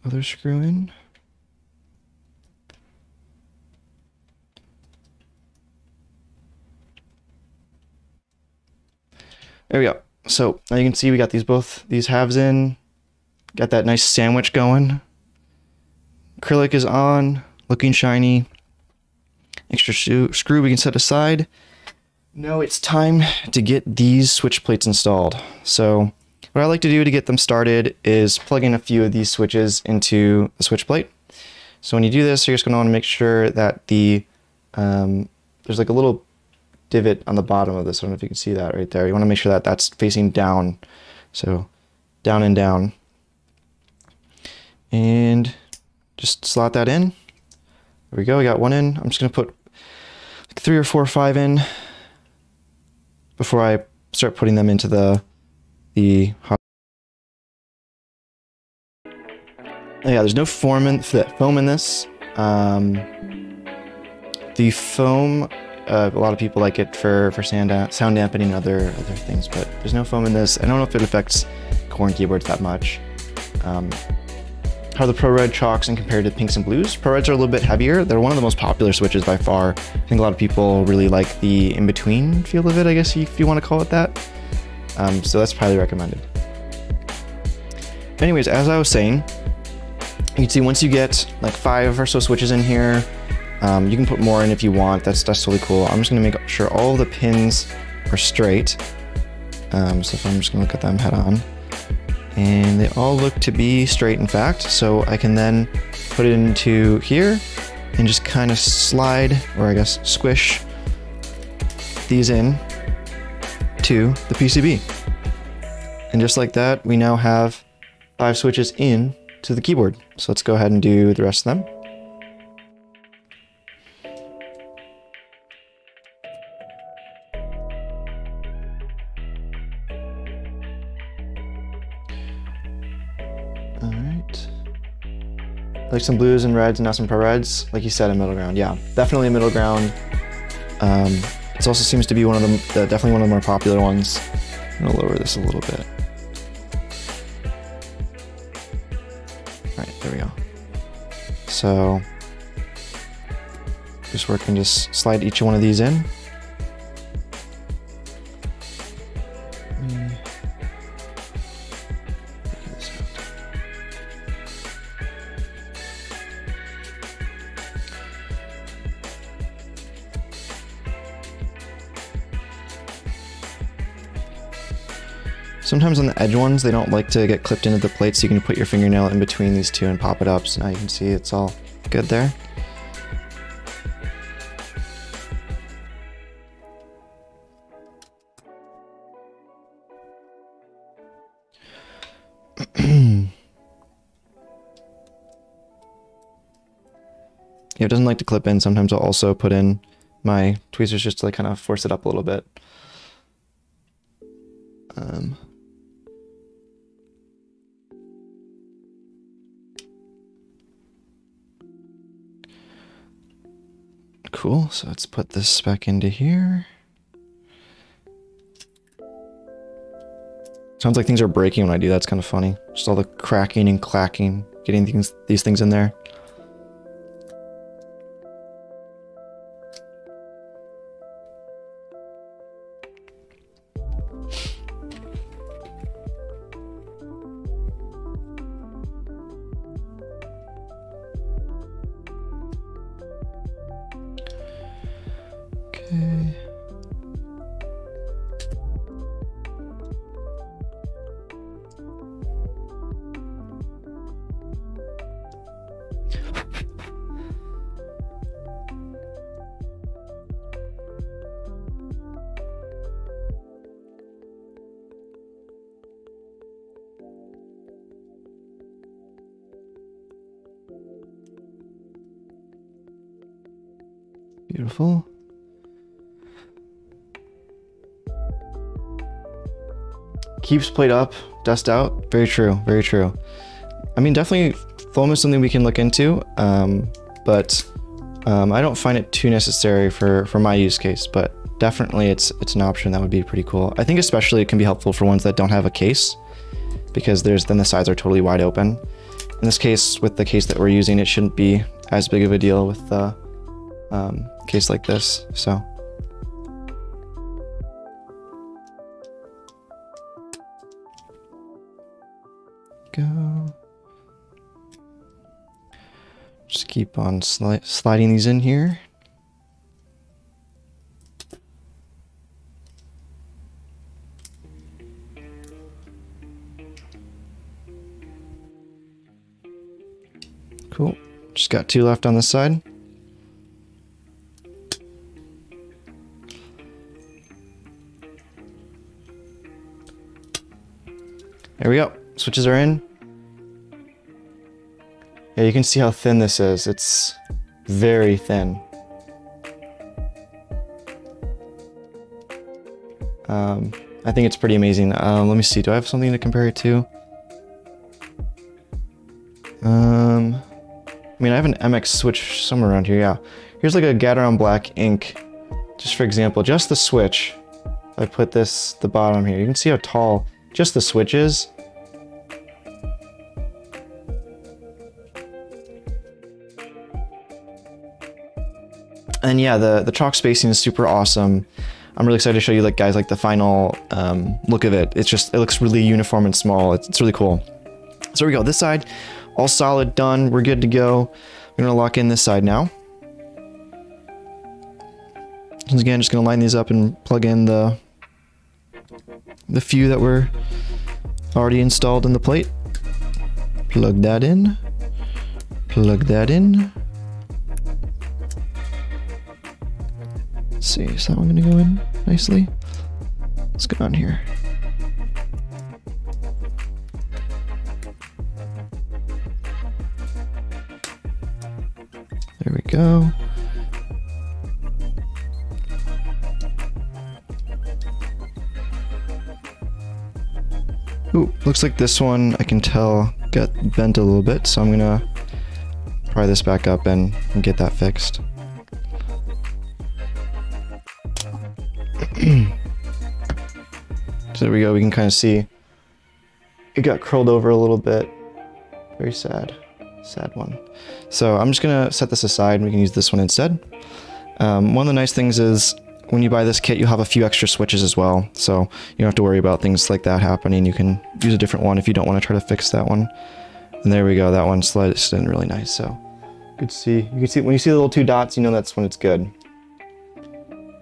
Other screw in. There we go. So now you can see we got these both these halves in. Got that nice sandwich going. Acrylic is on, looking shiny. Extra screw we can set aside. Now it's time to get these switch plates installed. So what I like to do to get them started is plug in a few of these switches into the switch plate. So when you do this, you're just going to want to make sure that the um, there's like a little divot on the bottom of this. I don't know if you can see that right there. You want to make sure that that's facing down. So down and down. And just slot that in. There we go, we got one in. I'm just gonna put like three or four or five in before I start putting them into the the hot yeah, there's no foam in, foam in this. Um, the foam, uh, a lot of people like it for, for sound, sound dampening and other, other things, but there's no foam in this. I don't know if it affects Corne keyboards that much. Um, how the Pro ProRed chocs and compared to pinks and blues. ProReds are a little bit heavier. They're one of the most popular switches by far. I think a lot of people really like the in-between feel of it, I guess if you want to call it that. Um, so that's highly recommended. Anyways, as I was saying, you can see once you get like five or so switches in here, um, you can put more in if you want. That's that's totally cool. I'm just gonna make sure all the pins are straight. Um, so if I'm just gonna look at them head on and they all look to be straight in fact. So I can then put it into here and just kind of slide or I guess squish these in to the PCB and just like that we now have five switches in to the keyboard. So let's go ahead and do the rest of them like some blues and reds and now some pro reds. Like you said, a middle ground. Yeah, definitely a middle ground. Um, it also seems to be one of the, definitely one of the more popular ones. I'm gonna lower this a little bit. All right, there we go. So, just working, just slide each one of these in. Sometimes on the edge ones, they don't like to get clipped into the plate, so you can put your fingernail in between these two and pop it up. So now you can see it's all good there. it doesn't like to clip in. Sometimes I'll also put in my tweezers just to like kind of force it up a little bit. Um, cool, so let's put this back into here. Sounds like things are breaking when I do that. It's kind of funny. Just all the cracking and clacking, getting things, these things in there. Beautiful. Keeps plate up, dust out. Very true, very true. I mean, definitely foam is something we can look into, um, but um, I don't find it too necessary for, for my use case, but definitely it's, it's an option that would be pretty cool. I think especially it can be helpful for ones that don't have a case because there's then the sides are totally wide open. In this case, with the case that we're using, it shouldn't be as big of a deal with the um, case like this, so. Go. Just keep on sli sliding these in here. Cool. Just got two left on this side. There we go. Switches are in. Yeah, you can see how thin this is. It's very thin. Um, I think it's pretty amazing. Um, let me see. Do I have something to compare it to? Um, I mean, I have an MX switch somewhere around here. Yeah. Here's like a Gateron Black ink. Just for example, just the switch. I put this the bottom here. You can see how tall just the switches. And yeah, the, the choc spacing is super awesome. I'm really excited to show you like guys like the final um, look of it. It's just, it looks really uniform and small. It's, it's really cool. So we go. This side, all solid, done. We're good to go. We're gonna lock in this side now. Once again, just gonna line these up and plug in the the few that were already installed in the plate. Plug that in. Plug that in. Let's see, is that one gonna go in nicely? Let's go on here. There we go. Ooh, looks like this one I can tell got bent a little bit, so I'm gonna pry this back up and, and get that fixed. so there we go, we can kind of see it got curled over a little bit. Very sad, sad one. So I'm just gonna set this aside and we can use this one instead. Um, one of the nice things is when you buy this kit, you'll have a few extra switches as well. So you don't have to worry about things like that happening. You can use a different one if you don't want to try to fix that one. And there we go. That one slid in really nice. So good see. You can see when you see the little two dots, you know that's when it's good.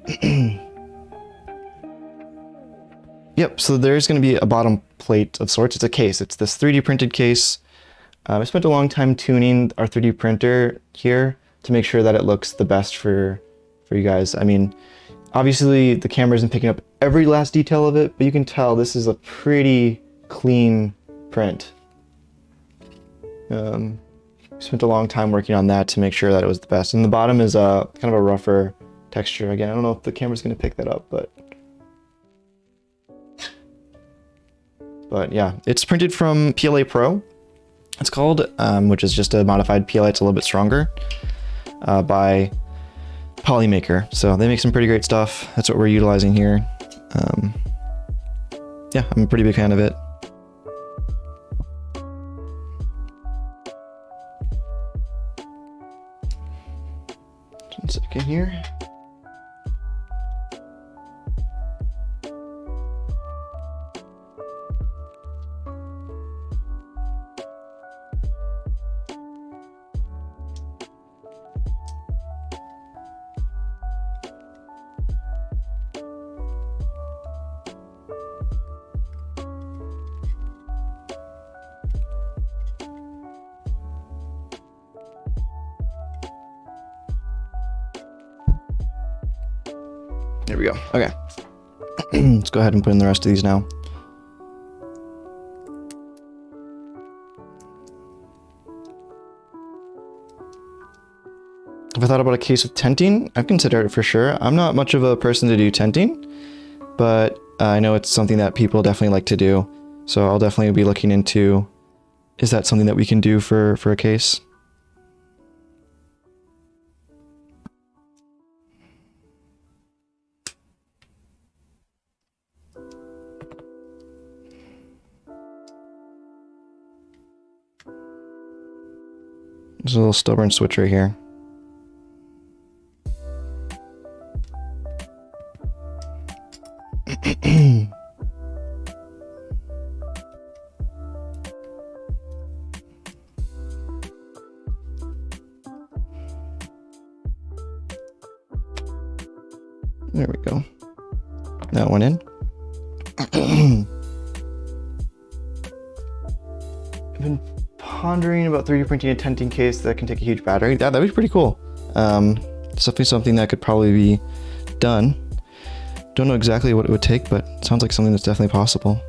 yep. So there's going to be a bottom plate of sorts. It's a case. It's this 3D printed case. Um, I spent a long time tuning our 3D printer here to make sure that it looks the best for for you guys. I mean, Obviously, the camera isn't picking up every last detail of it, but you can tell this is a pretty clean print. Um, spent a long time working on that to make sure that it was the best. And the bottom is a kind of a rougher texture. Again, I don't know if the camera's going to pick that up, but but yeah, it's printed from PLA Pro. It's called, um, which is just a modified PLA. It's a little bit stronger uh, by Polymaker. So they make some pretty great stuff. That's what we're utilizing here. Um, yeah, I'm a pretty big fan of it. One second here. There we go. Okay. Let's go ahead and put in the rest of these now. Have I thought about a case of tenting? I've considered it for sure. I'm not much of a person to do tenting, but I know it's something that people definitely like to do. So I'll definitely be looking into, is that something that we can do for, for a case? There's a little stubborn switch right here. Printing a tenting case that can take a huge battery. Yeah, that'd be pretty cool. Um, something that could probably be done. Don't know exactly what it would take, but it sounds like something that's definitely possible.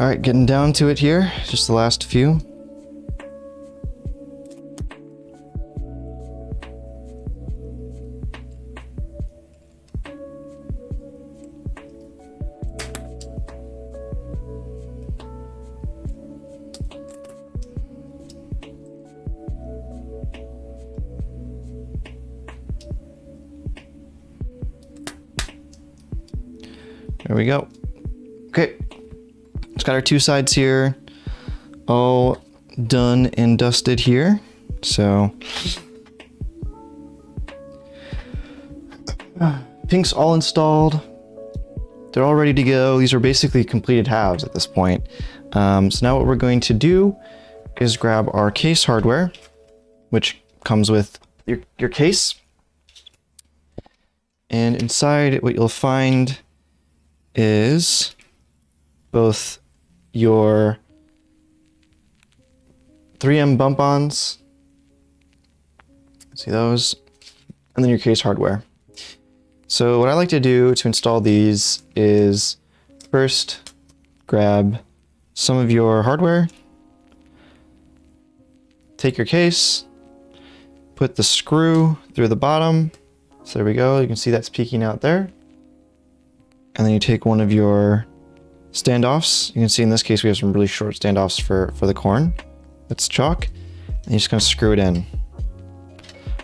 All right, getting down to it here. Just the last few. Our two sides here all done and dusted here. So pink's all installed. They're all ready to go. These are basically completed halves at this point. Um, so now what we're going to do is grab our case hardware, which comes with your, your case. And inside what you'll find is both your 3M bump-ons. See those? And then your case hardware. So what I like to do to install these is first grab some of your hardware, take your case, put the screw through the bottom. So there we go. You can see that's peeking out there. And then you take one of your standoffs. You can see in this case we have some really short standoffs for, for the Corne. That's choc. And you're just gonna screw it in.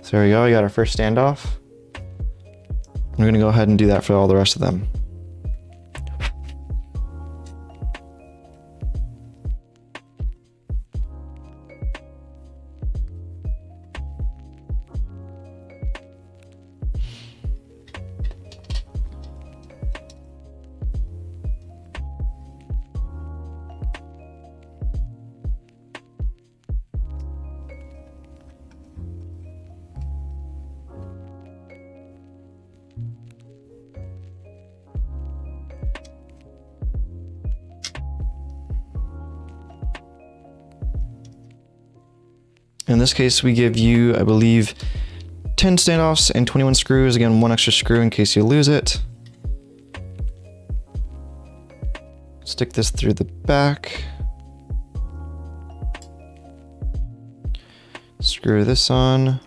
So there we go, we got our first standoff. We're gonna go ahead and do that for all the rest of them. In this case, we give you, I believe, 10 standoffs and 21 screws. Again, one extra screw in case you lose it. Stick this through the back. Screw this on.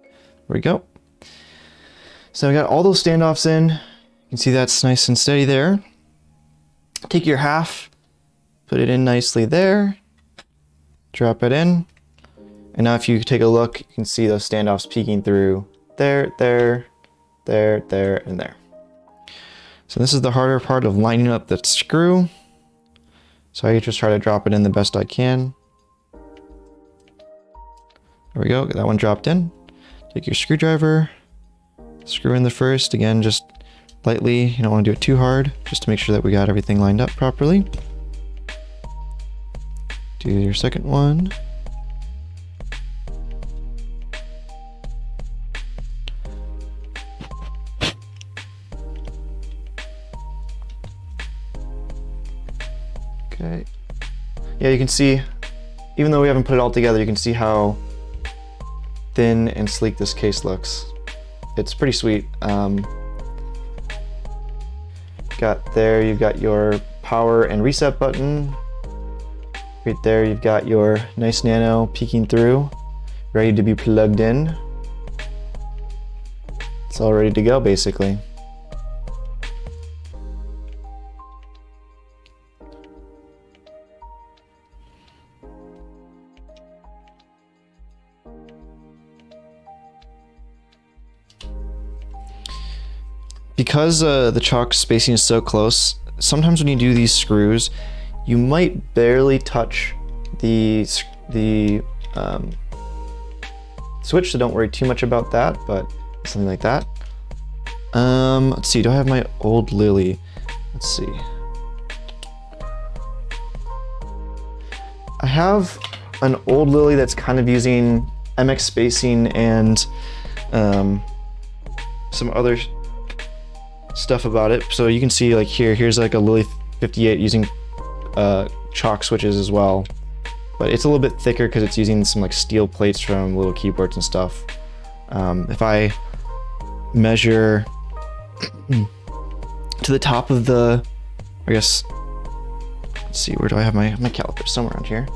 There we go. So we got all those standoffs in. You can see that's nice and steady there. Take your half Put it in nicely there. Drop it in. And now if you take a look, you can see those standoffs peeking through there, there, there, there, and there. So this is the harder part of lining up the screw. So I just try to drop it in the best I can. There we go, that one dropped in. Take your screwdriver, screw in the first, again, just lightly, you don't want to do it too hard, just to make sure that we got everything lined up properly. Do your second one. Okay. Yeah, you can see, even though we haven't put it all together, you can see how thin and sleek this case looks. It's pretty sweet. Um, got there, you've got your power and reset button, Right there, you've got your nice!nano peeking through, ready to be plugged in. It's all ready to go, basically. Because uh, the choc spacing is so close, sometimes when you do these screws, you might barely touch the, the um, switch, so don't worry too much about that, but something like that. Um, let's see, do I have my old Lily? Let's see. I have an old Lily that's kind of using MX spacing and um, some other stuff about it. So you can see like here, here's like a Lily 58 using uh, choc switches as well. But it's a little bit thicker because it's using some like steel plates from little keyboards and stuff. Um, if I measure to the top of the, I guess, let's see, where do I have my, my caliper? Somewhere around here.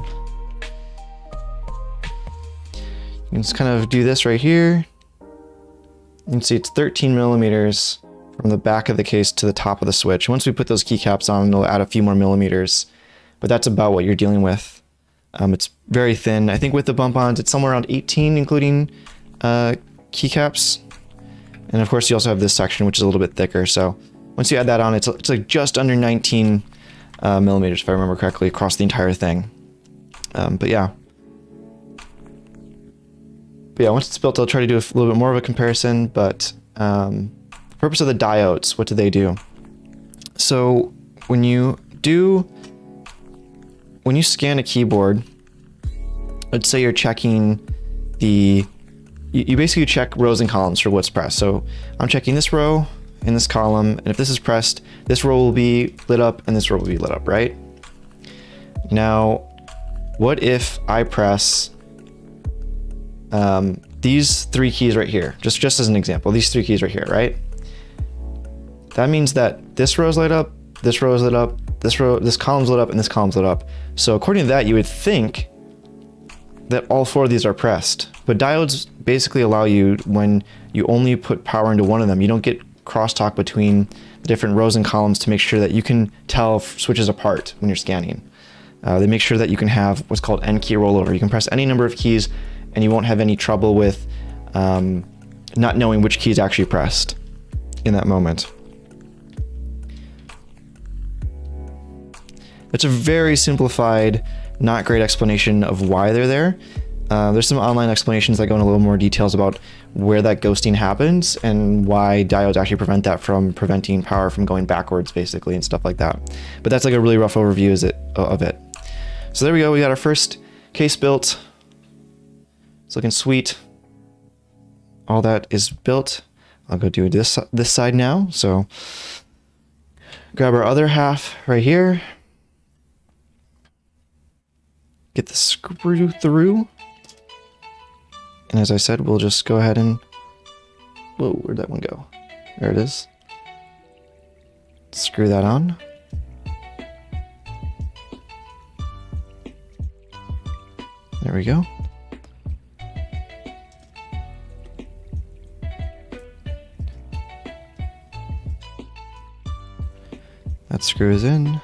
You can just kind of do this right here. You can see it's 13 millimeters from the back of the case to the top of the switch. Once we put those keycaps on, it'll add a few more millimeters, but that's about what you're dealing with. Um, it's very thin. I think with the bump-ons, it's somewhere around 18, including uh, keycaps. And of course, you also have this section, which is a little bit thicker. So once you add that on, it's, it's like just under 19 uh, millimeters, if I remember correctly, across the entire thing. Um, but yeah. But yeah, once it's built, I'll try to do a little bit more of a comparison, but um, purpose of the diodes, what do they do? So when you do, when you scan a keyboard, let's say you're checking the, you, you basically check rows and columns for what's pressed. So I'm checking this row in this column, and if this is pressed, this row will be lit up and this row will be lit up, right? Now, what if I press um, these three keys right here, just, just as an example, these three keys right here, right? That means that this row is lit up, this row is lit up, this row, this column's lit up, and this column's lit up. So according to that, you would think that all four of these are pressed. But diodes basically allow you, when you only put power into one of them, you don't get crosstalk between the different rows and columns to make sure that you can tell switches apart when you're scanning. Uh, they make sure that you can have what's called N key rollover. You can press any number of keys and you won't have any trouble with um, not knowing which key is actually pressed in that moment. It's a very simplified, not great explanation of why they're there. Uh, there's some online explanations that go in a little more details about where that ghosting happens and why diodes actually prevent that from preventing power from going backwards, basically, and stuff like that. But that's like a really rough overview is it, of it. So there we go. We got our first case built. It's looking sweet. All that is built. I'll go do this this side now. So grab our other half right here. Get the screw through. And as I said, we'll just go ahead and... Whoa, where'd that one go? There it is. Screw that on. There we go. That screws in.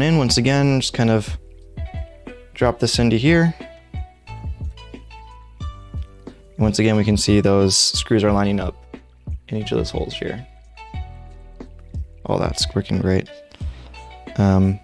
In. Once again, just kind of drop this into here. Once again, we can see those screws are lining up in each of those holes here. Oh, that's working great. Um,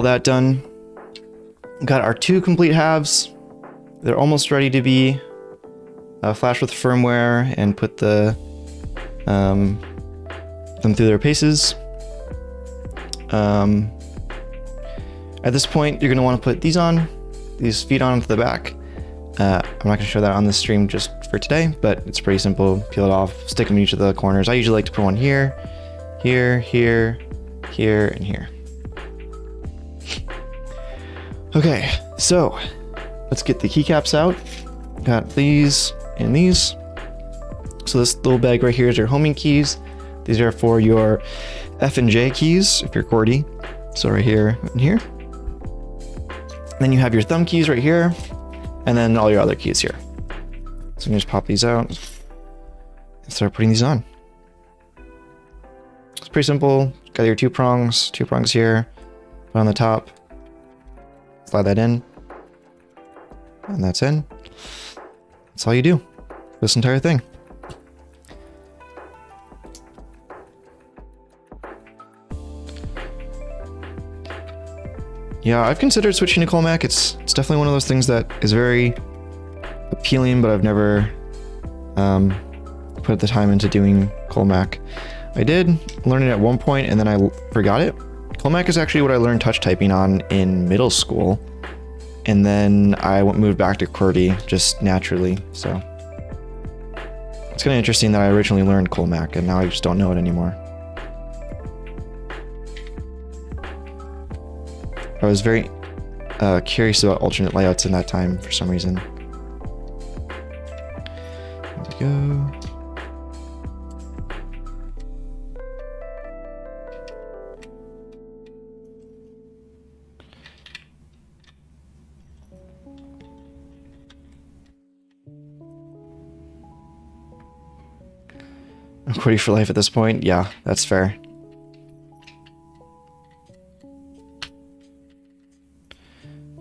all that done, got our two complete halves. They're almost ready to be uh, flashed with firmware and put the um, them through their paces. Um, at this point, you're going to want to put these on, these feet onto the back. Uh, I'm not going to show that on the stream just for today, but it's pretty simple. Peel it off, stick them in each of the corners. I usually like to put one here, here, here, here, and here. Okay, so let's get the keycaps out. Got these and these. So this little bag right here is your homing keys. These are for your F and J keys if you're QWERTY. So right here and here. Then you have your thumb keys right here, and then all your other keys here. So you just pop these out and start putting these on. It's pretty simple. Got your two prongs, two prongs here, put on the top, slide that in. And that's in. That's all you do. This entire thing. Yeah, I've considered switching to Colemak. It's it's definitely one of those things that is very appealing, but I've never um, put the time into doing Colemak. I did learn it at one point and then I forgot it. Colemak is actually what I learned touch typing on in middle school. And then I moved back to QWERTY just naturally, so. It's kind of interesting that I originally learned Colemak and now I just don't know it anymore. I was very uh, curious about alternate layouts in that time for some reason. There we go. QWERTY for life at this point. Yeah, that's fair.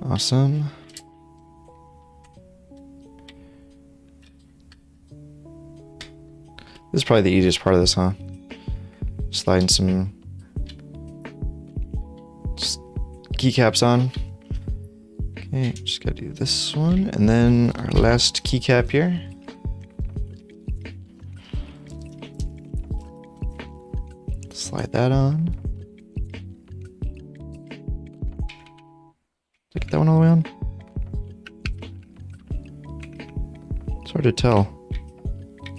Awesome. This is probably the easiest part of this, huh? Sliding some keycaps on. Okay, just gotta do this one. And then our last keycap here. Slide that on. Did I get that one all the way on? It's hard to tell.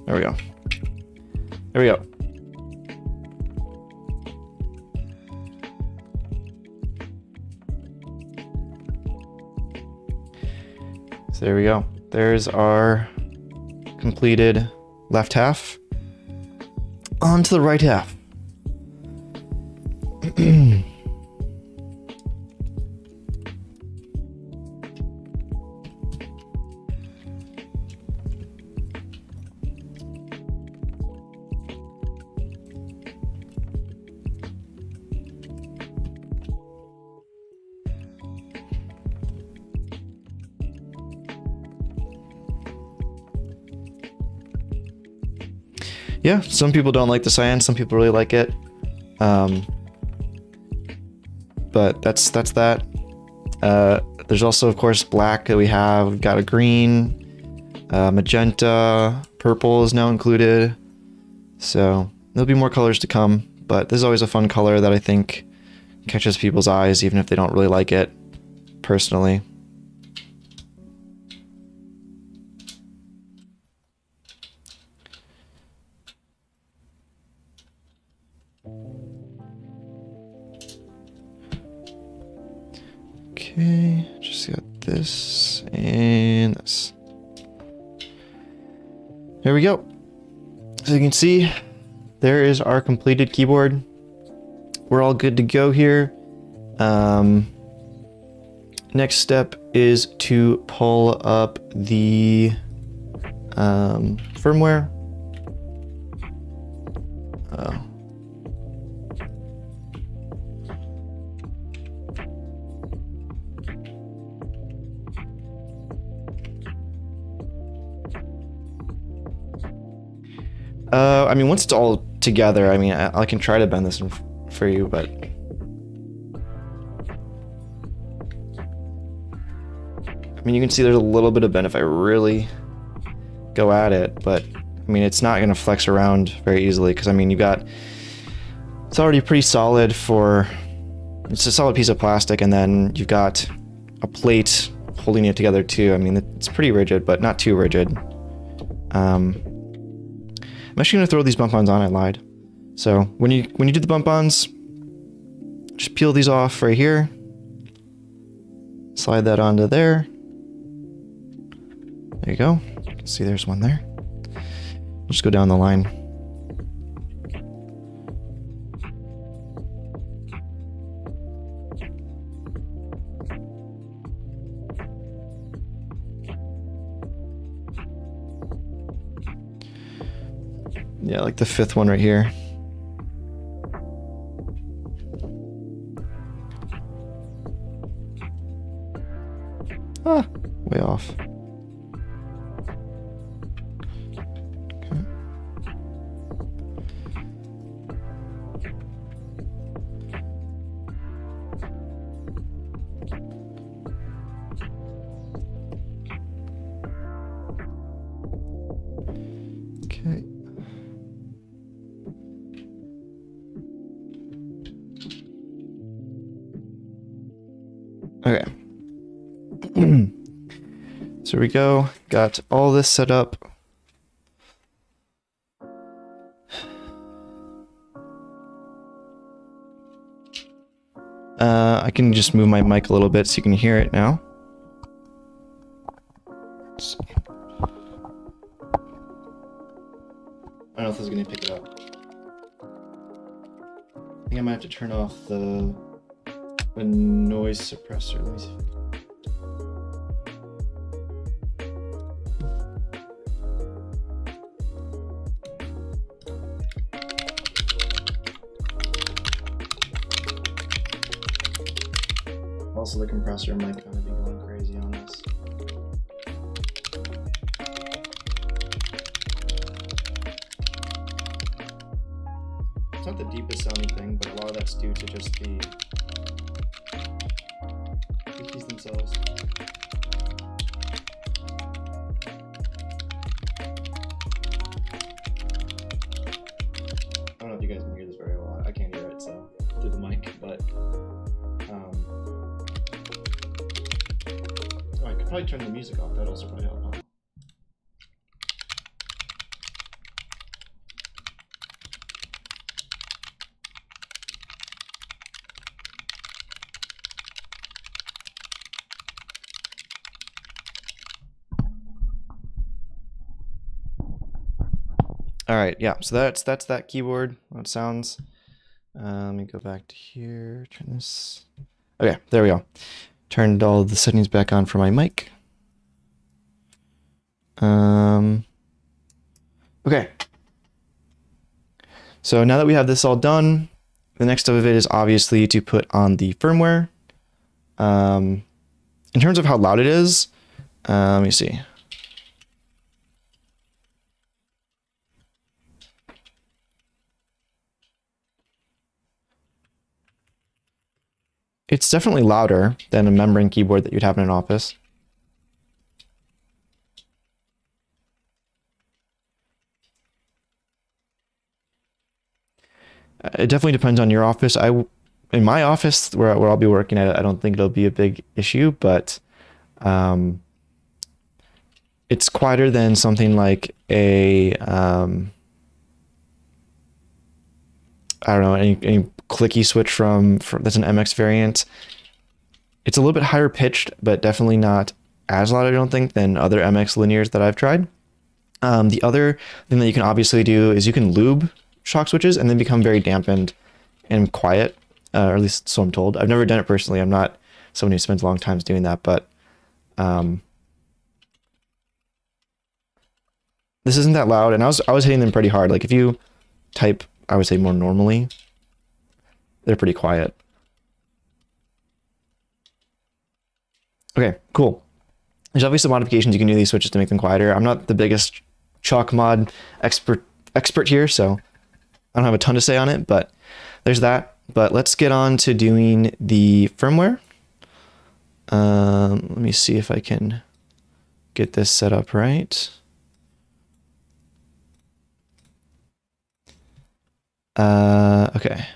There we go. There we go. So there we go. There's our completed left half. On to the right half. Yeah, some people don't like the cyan, some people really like it. Um, but that's that's that. Uh, there's also, of course, black that we have. We've got a green, uh, magenta, purple is now included. So there'll be more colors to come, but this is always a fun color that I think catches people's eyes, even if they don't really like it personally. As you can see, there is our completed keyboard. We're all good to go here. Um, next step is to pull up the um, firmware. Oh. Uh, I mean, once it's all together, I mean, I, I can try to bend this for you, but... I mean, you can see there's a little bit of bend if I really go at it, but I mean, it's not going to flex around very easily because, I mean, you got... It's already pretty solid for... It's a solid piece of plastic, and then you've got a plate holding it together too. I mean, it's pretty rigid, but not too rigid. Um, I'm actually gonna throw these bump ons on, I lied. So when you when you do the bump ons, just peel these off right here. Slide that onto there. There you go. You can see there's one there. We'll just go down the line. Yeah, like the fifth one right here. Ah, way off. We go. Got all this set up. Uh, I can just move my mic a little bit so you can hear it now. I don't know if this is going to pick it up. I think I might have to turn off the, the noise suppressor. Let me see. Yeah. So that's that's that keyboard. It sounds. Uh, let me go back to here. Turn this. Okay, there we go. Turned all the settings back on for my mic. Um. Okay. So now that we have this all done, the next step of it is obviously to put on the firmware. Um, in terms of how loud it is, uh, let me see. It's definitely louder than a membrane keyboard that you'd have in an office. Uh, It definitely depends on your office. I, in my office where, where I'll be working, at, I don't think it'll be a big issue, but um, it's quieter than something like a um, I don't know any, any clicky switch from, from that's an MX variant. It's a little bit higher pitched, but definitely not as loud. I don't think than other MX linears that I've tried. Um, the other thing that you can obviously do is you can lube choc switches and then become very dampened and quiet, uh, or at least so I'm told. I've never done it personally. I'm not someone who spends long times doing that, but um, this isn't that loud. And I was I was hitting them pretty hard. Like if you type, I would say more normally, they're pretty quiet. Okay, cool. There's obviously modifications you can do these switches to make them quieter. I'm not the biggest choc mod expert expert here, so I don't have a ton to say on it, but there's that. But let's get on to doing the firmware. Um, let me see if I can get this set up right. Uh, okay.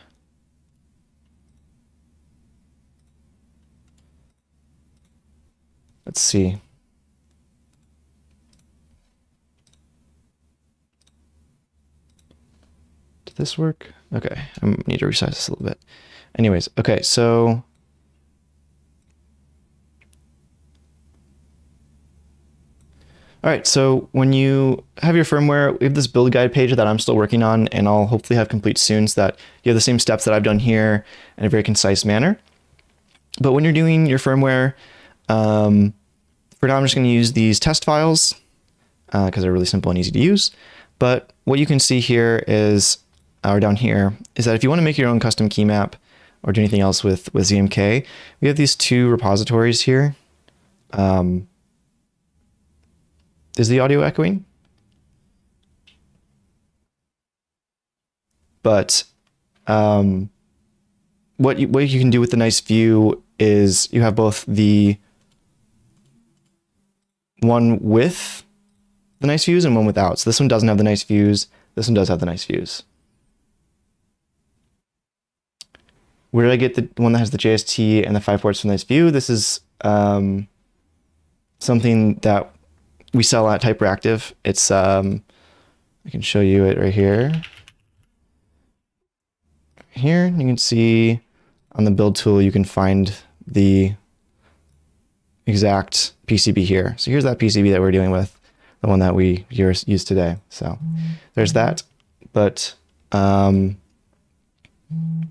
Let's see. Did this work? Okay, I need to resize this a little bit. Anyways, okay, so All right, so when you have your firmware, we have this build guide page that I'm still working on, and I'll hopefully have complete soon so that you have the same steps that I've done here in a very concise manner. But when you're doing your firmware, um, for now I'm just going to use these test files because uh, they're really simple and easy to use. But what you can see here is, or down here, is that if you want to make your own custom key map or do anything else with, with ZMK, we have these two repositories here. Um, is the audio echoing? But um, what you, what you can do with the nice!view is you have both the one with the nice!views and one without. So this one doesn't have the nice!views. This one does have the nice!views. Where did I get the one that has the JST and the five ports for nice!view? This is um, something that we sell at Typeractive. It's um, I can show you it right here. Here you can see on the build tool you can find the exact PCB here. So here's that PCB that we're dealing with, the one that we use today. So there's that. But um,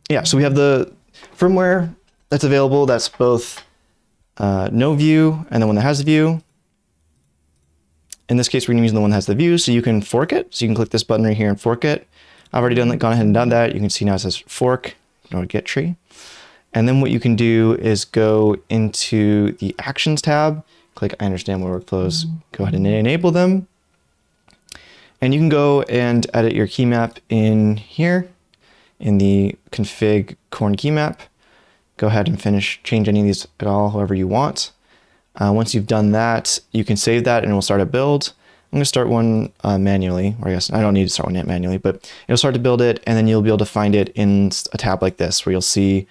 yeah, so we have the firmware that's available. That's both uh, no view and the one that has a view. In this case, we're using the one that has the view, so you can fork it. So you can click this button right here and fork it. I've already done that, gone ahead and done that. You can see now it says fork, to get tree. And then what you can do is go into the Actions tab, click I understand more workflows, go ahead and enable them. And you can go and edit your key map in here in the config corne key map. Go ahead and finish, change any of these at all, however you want. Uh, once you've done that, you can save that and it will start a build. I'm going to start one uh, manually, or I guess I don't need to start one yet manually, but it'll start to build it, and then you'll be able to find it in a tab like this, where you'll see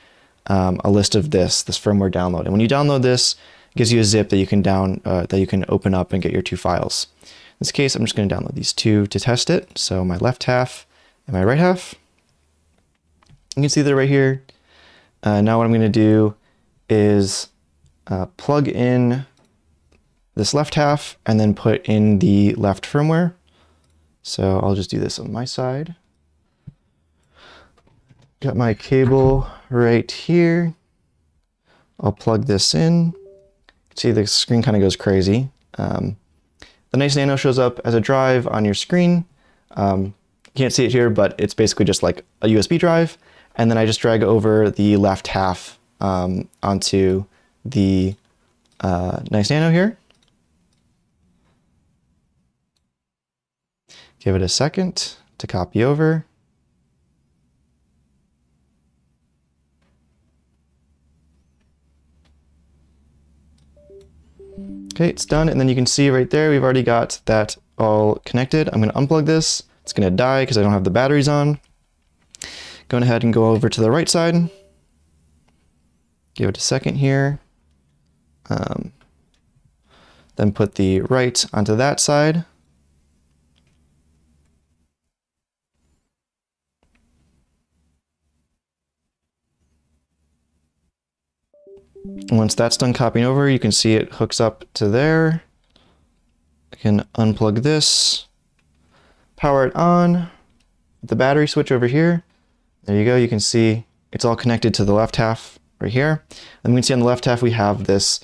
um, a list of this, this firmware download. And when you download this, it gives you a zip that you can down uh, that you can open up and get your two files. In this case, I'm just going to download these two to test it. So my left half and my right half. You can see they're right here. Uh, now what I'm going to do is uh, plug in this left half and then put in the left firmware. So I'll just do this on my side. Got my cable right here. I'll plug this in. See the screen kind of goes crazy. Um, the nice!nano shows up as a drive on your screen. Um, you can't see it here, but it's basically just like a USB drive. And then I just drag over the left half um, onto the uh, nice!nano here. Give it a second to copy over. Okay, it's done. And then you can see right there, we've already got that all connected. I'm gonna unplug this. It's gonna die because I don't have the batteries on. Going ahead and go over to the right side. Give it a second here. Um, then put the right onto that side. Once that's done copying over, you can see it hooks up to there. I can unplug this, power it on, the battery switch over here. There you go, you can see it's all connected to the left half right here. And we can see on the left half we have this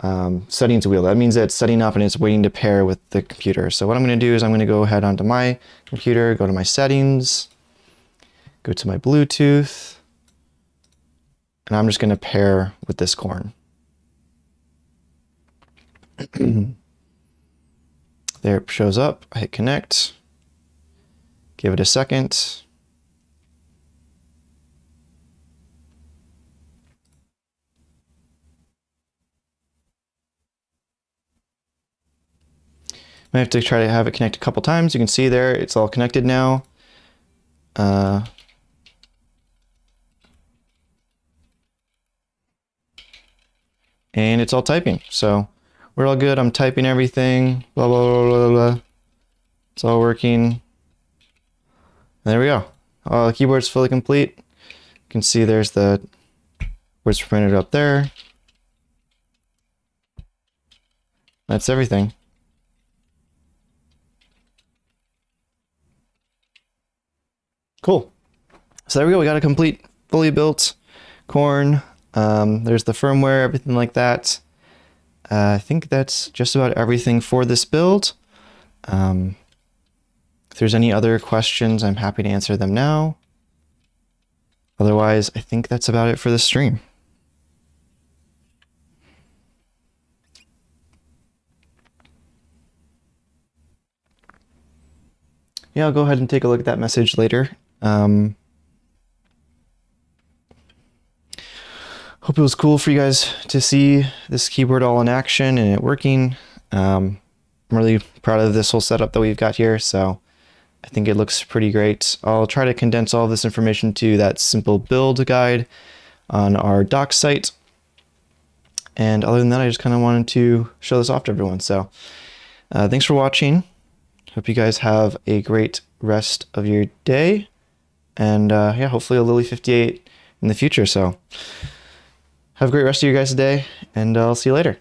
um, settings wheel. That means that it's setting up and it's waiting to pair with the computer. So what I'm going to do is I'm going to go ahead onto my computer, go to my settings, go to my Bluetooth, and I'm just going to pair with this Corne. there it shows up. I hit connect. Give it a second. I have to try to have it connect a couple times. You can see there, it's all connected now. Uh, and it's all typing. So we're all good. I'm typing everything, blah, blah, blah, blah, blah. It's all working. There we go. All the keyboard's fully complete. You can see there's the words printed up there. That's everything. Cool. So there we go. We got a complete, fully built Corne um, there's the firmware, everything like that. Uh, I think that's just about everything for this build. Um, if there's any other questions, I'm happy to answer them now. Otherwise, I think that's about it for this stream. Yeah, I'll go ahead and take a look at that message later. Um, hope it was cool for you guys to see this keyboard all in action and it working. Um, I'm really proud of this whole setup that we've got here, so I think it looks pretty great. I'll try to condense all this information to that simple build guide on our doc site. And other than that, I just kind of wanted to show this off to everyone. So uh, thanks for watching. Hope you guys have a great rest of your day. And uh, yeah, hopefully a Lily 58 in the future. So have a great rest of your guys' day, and I'll see you later.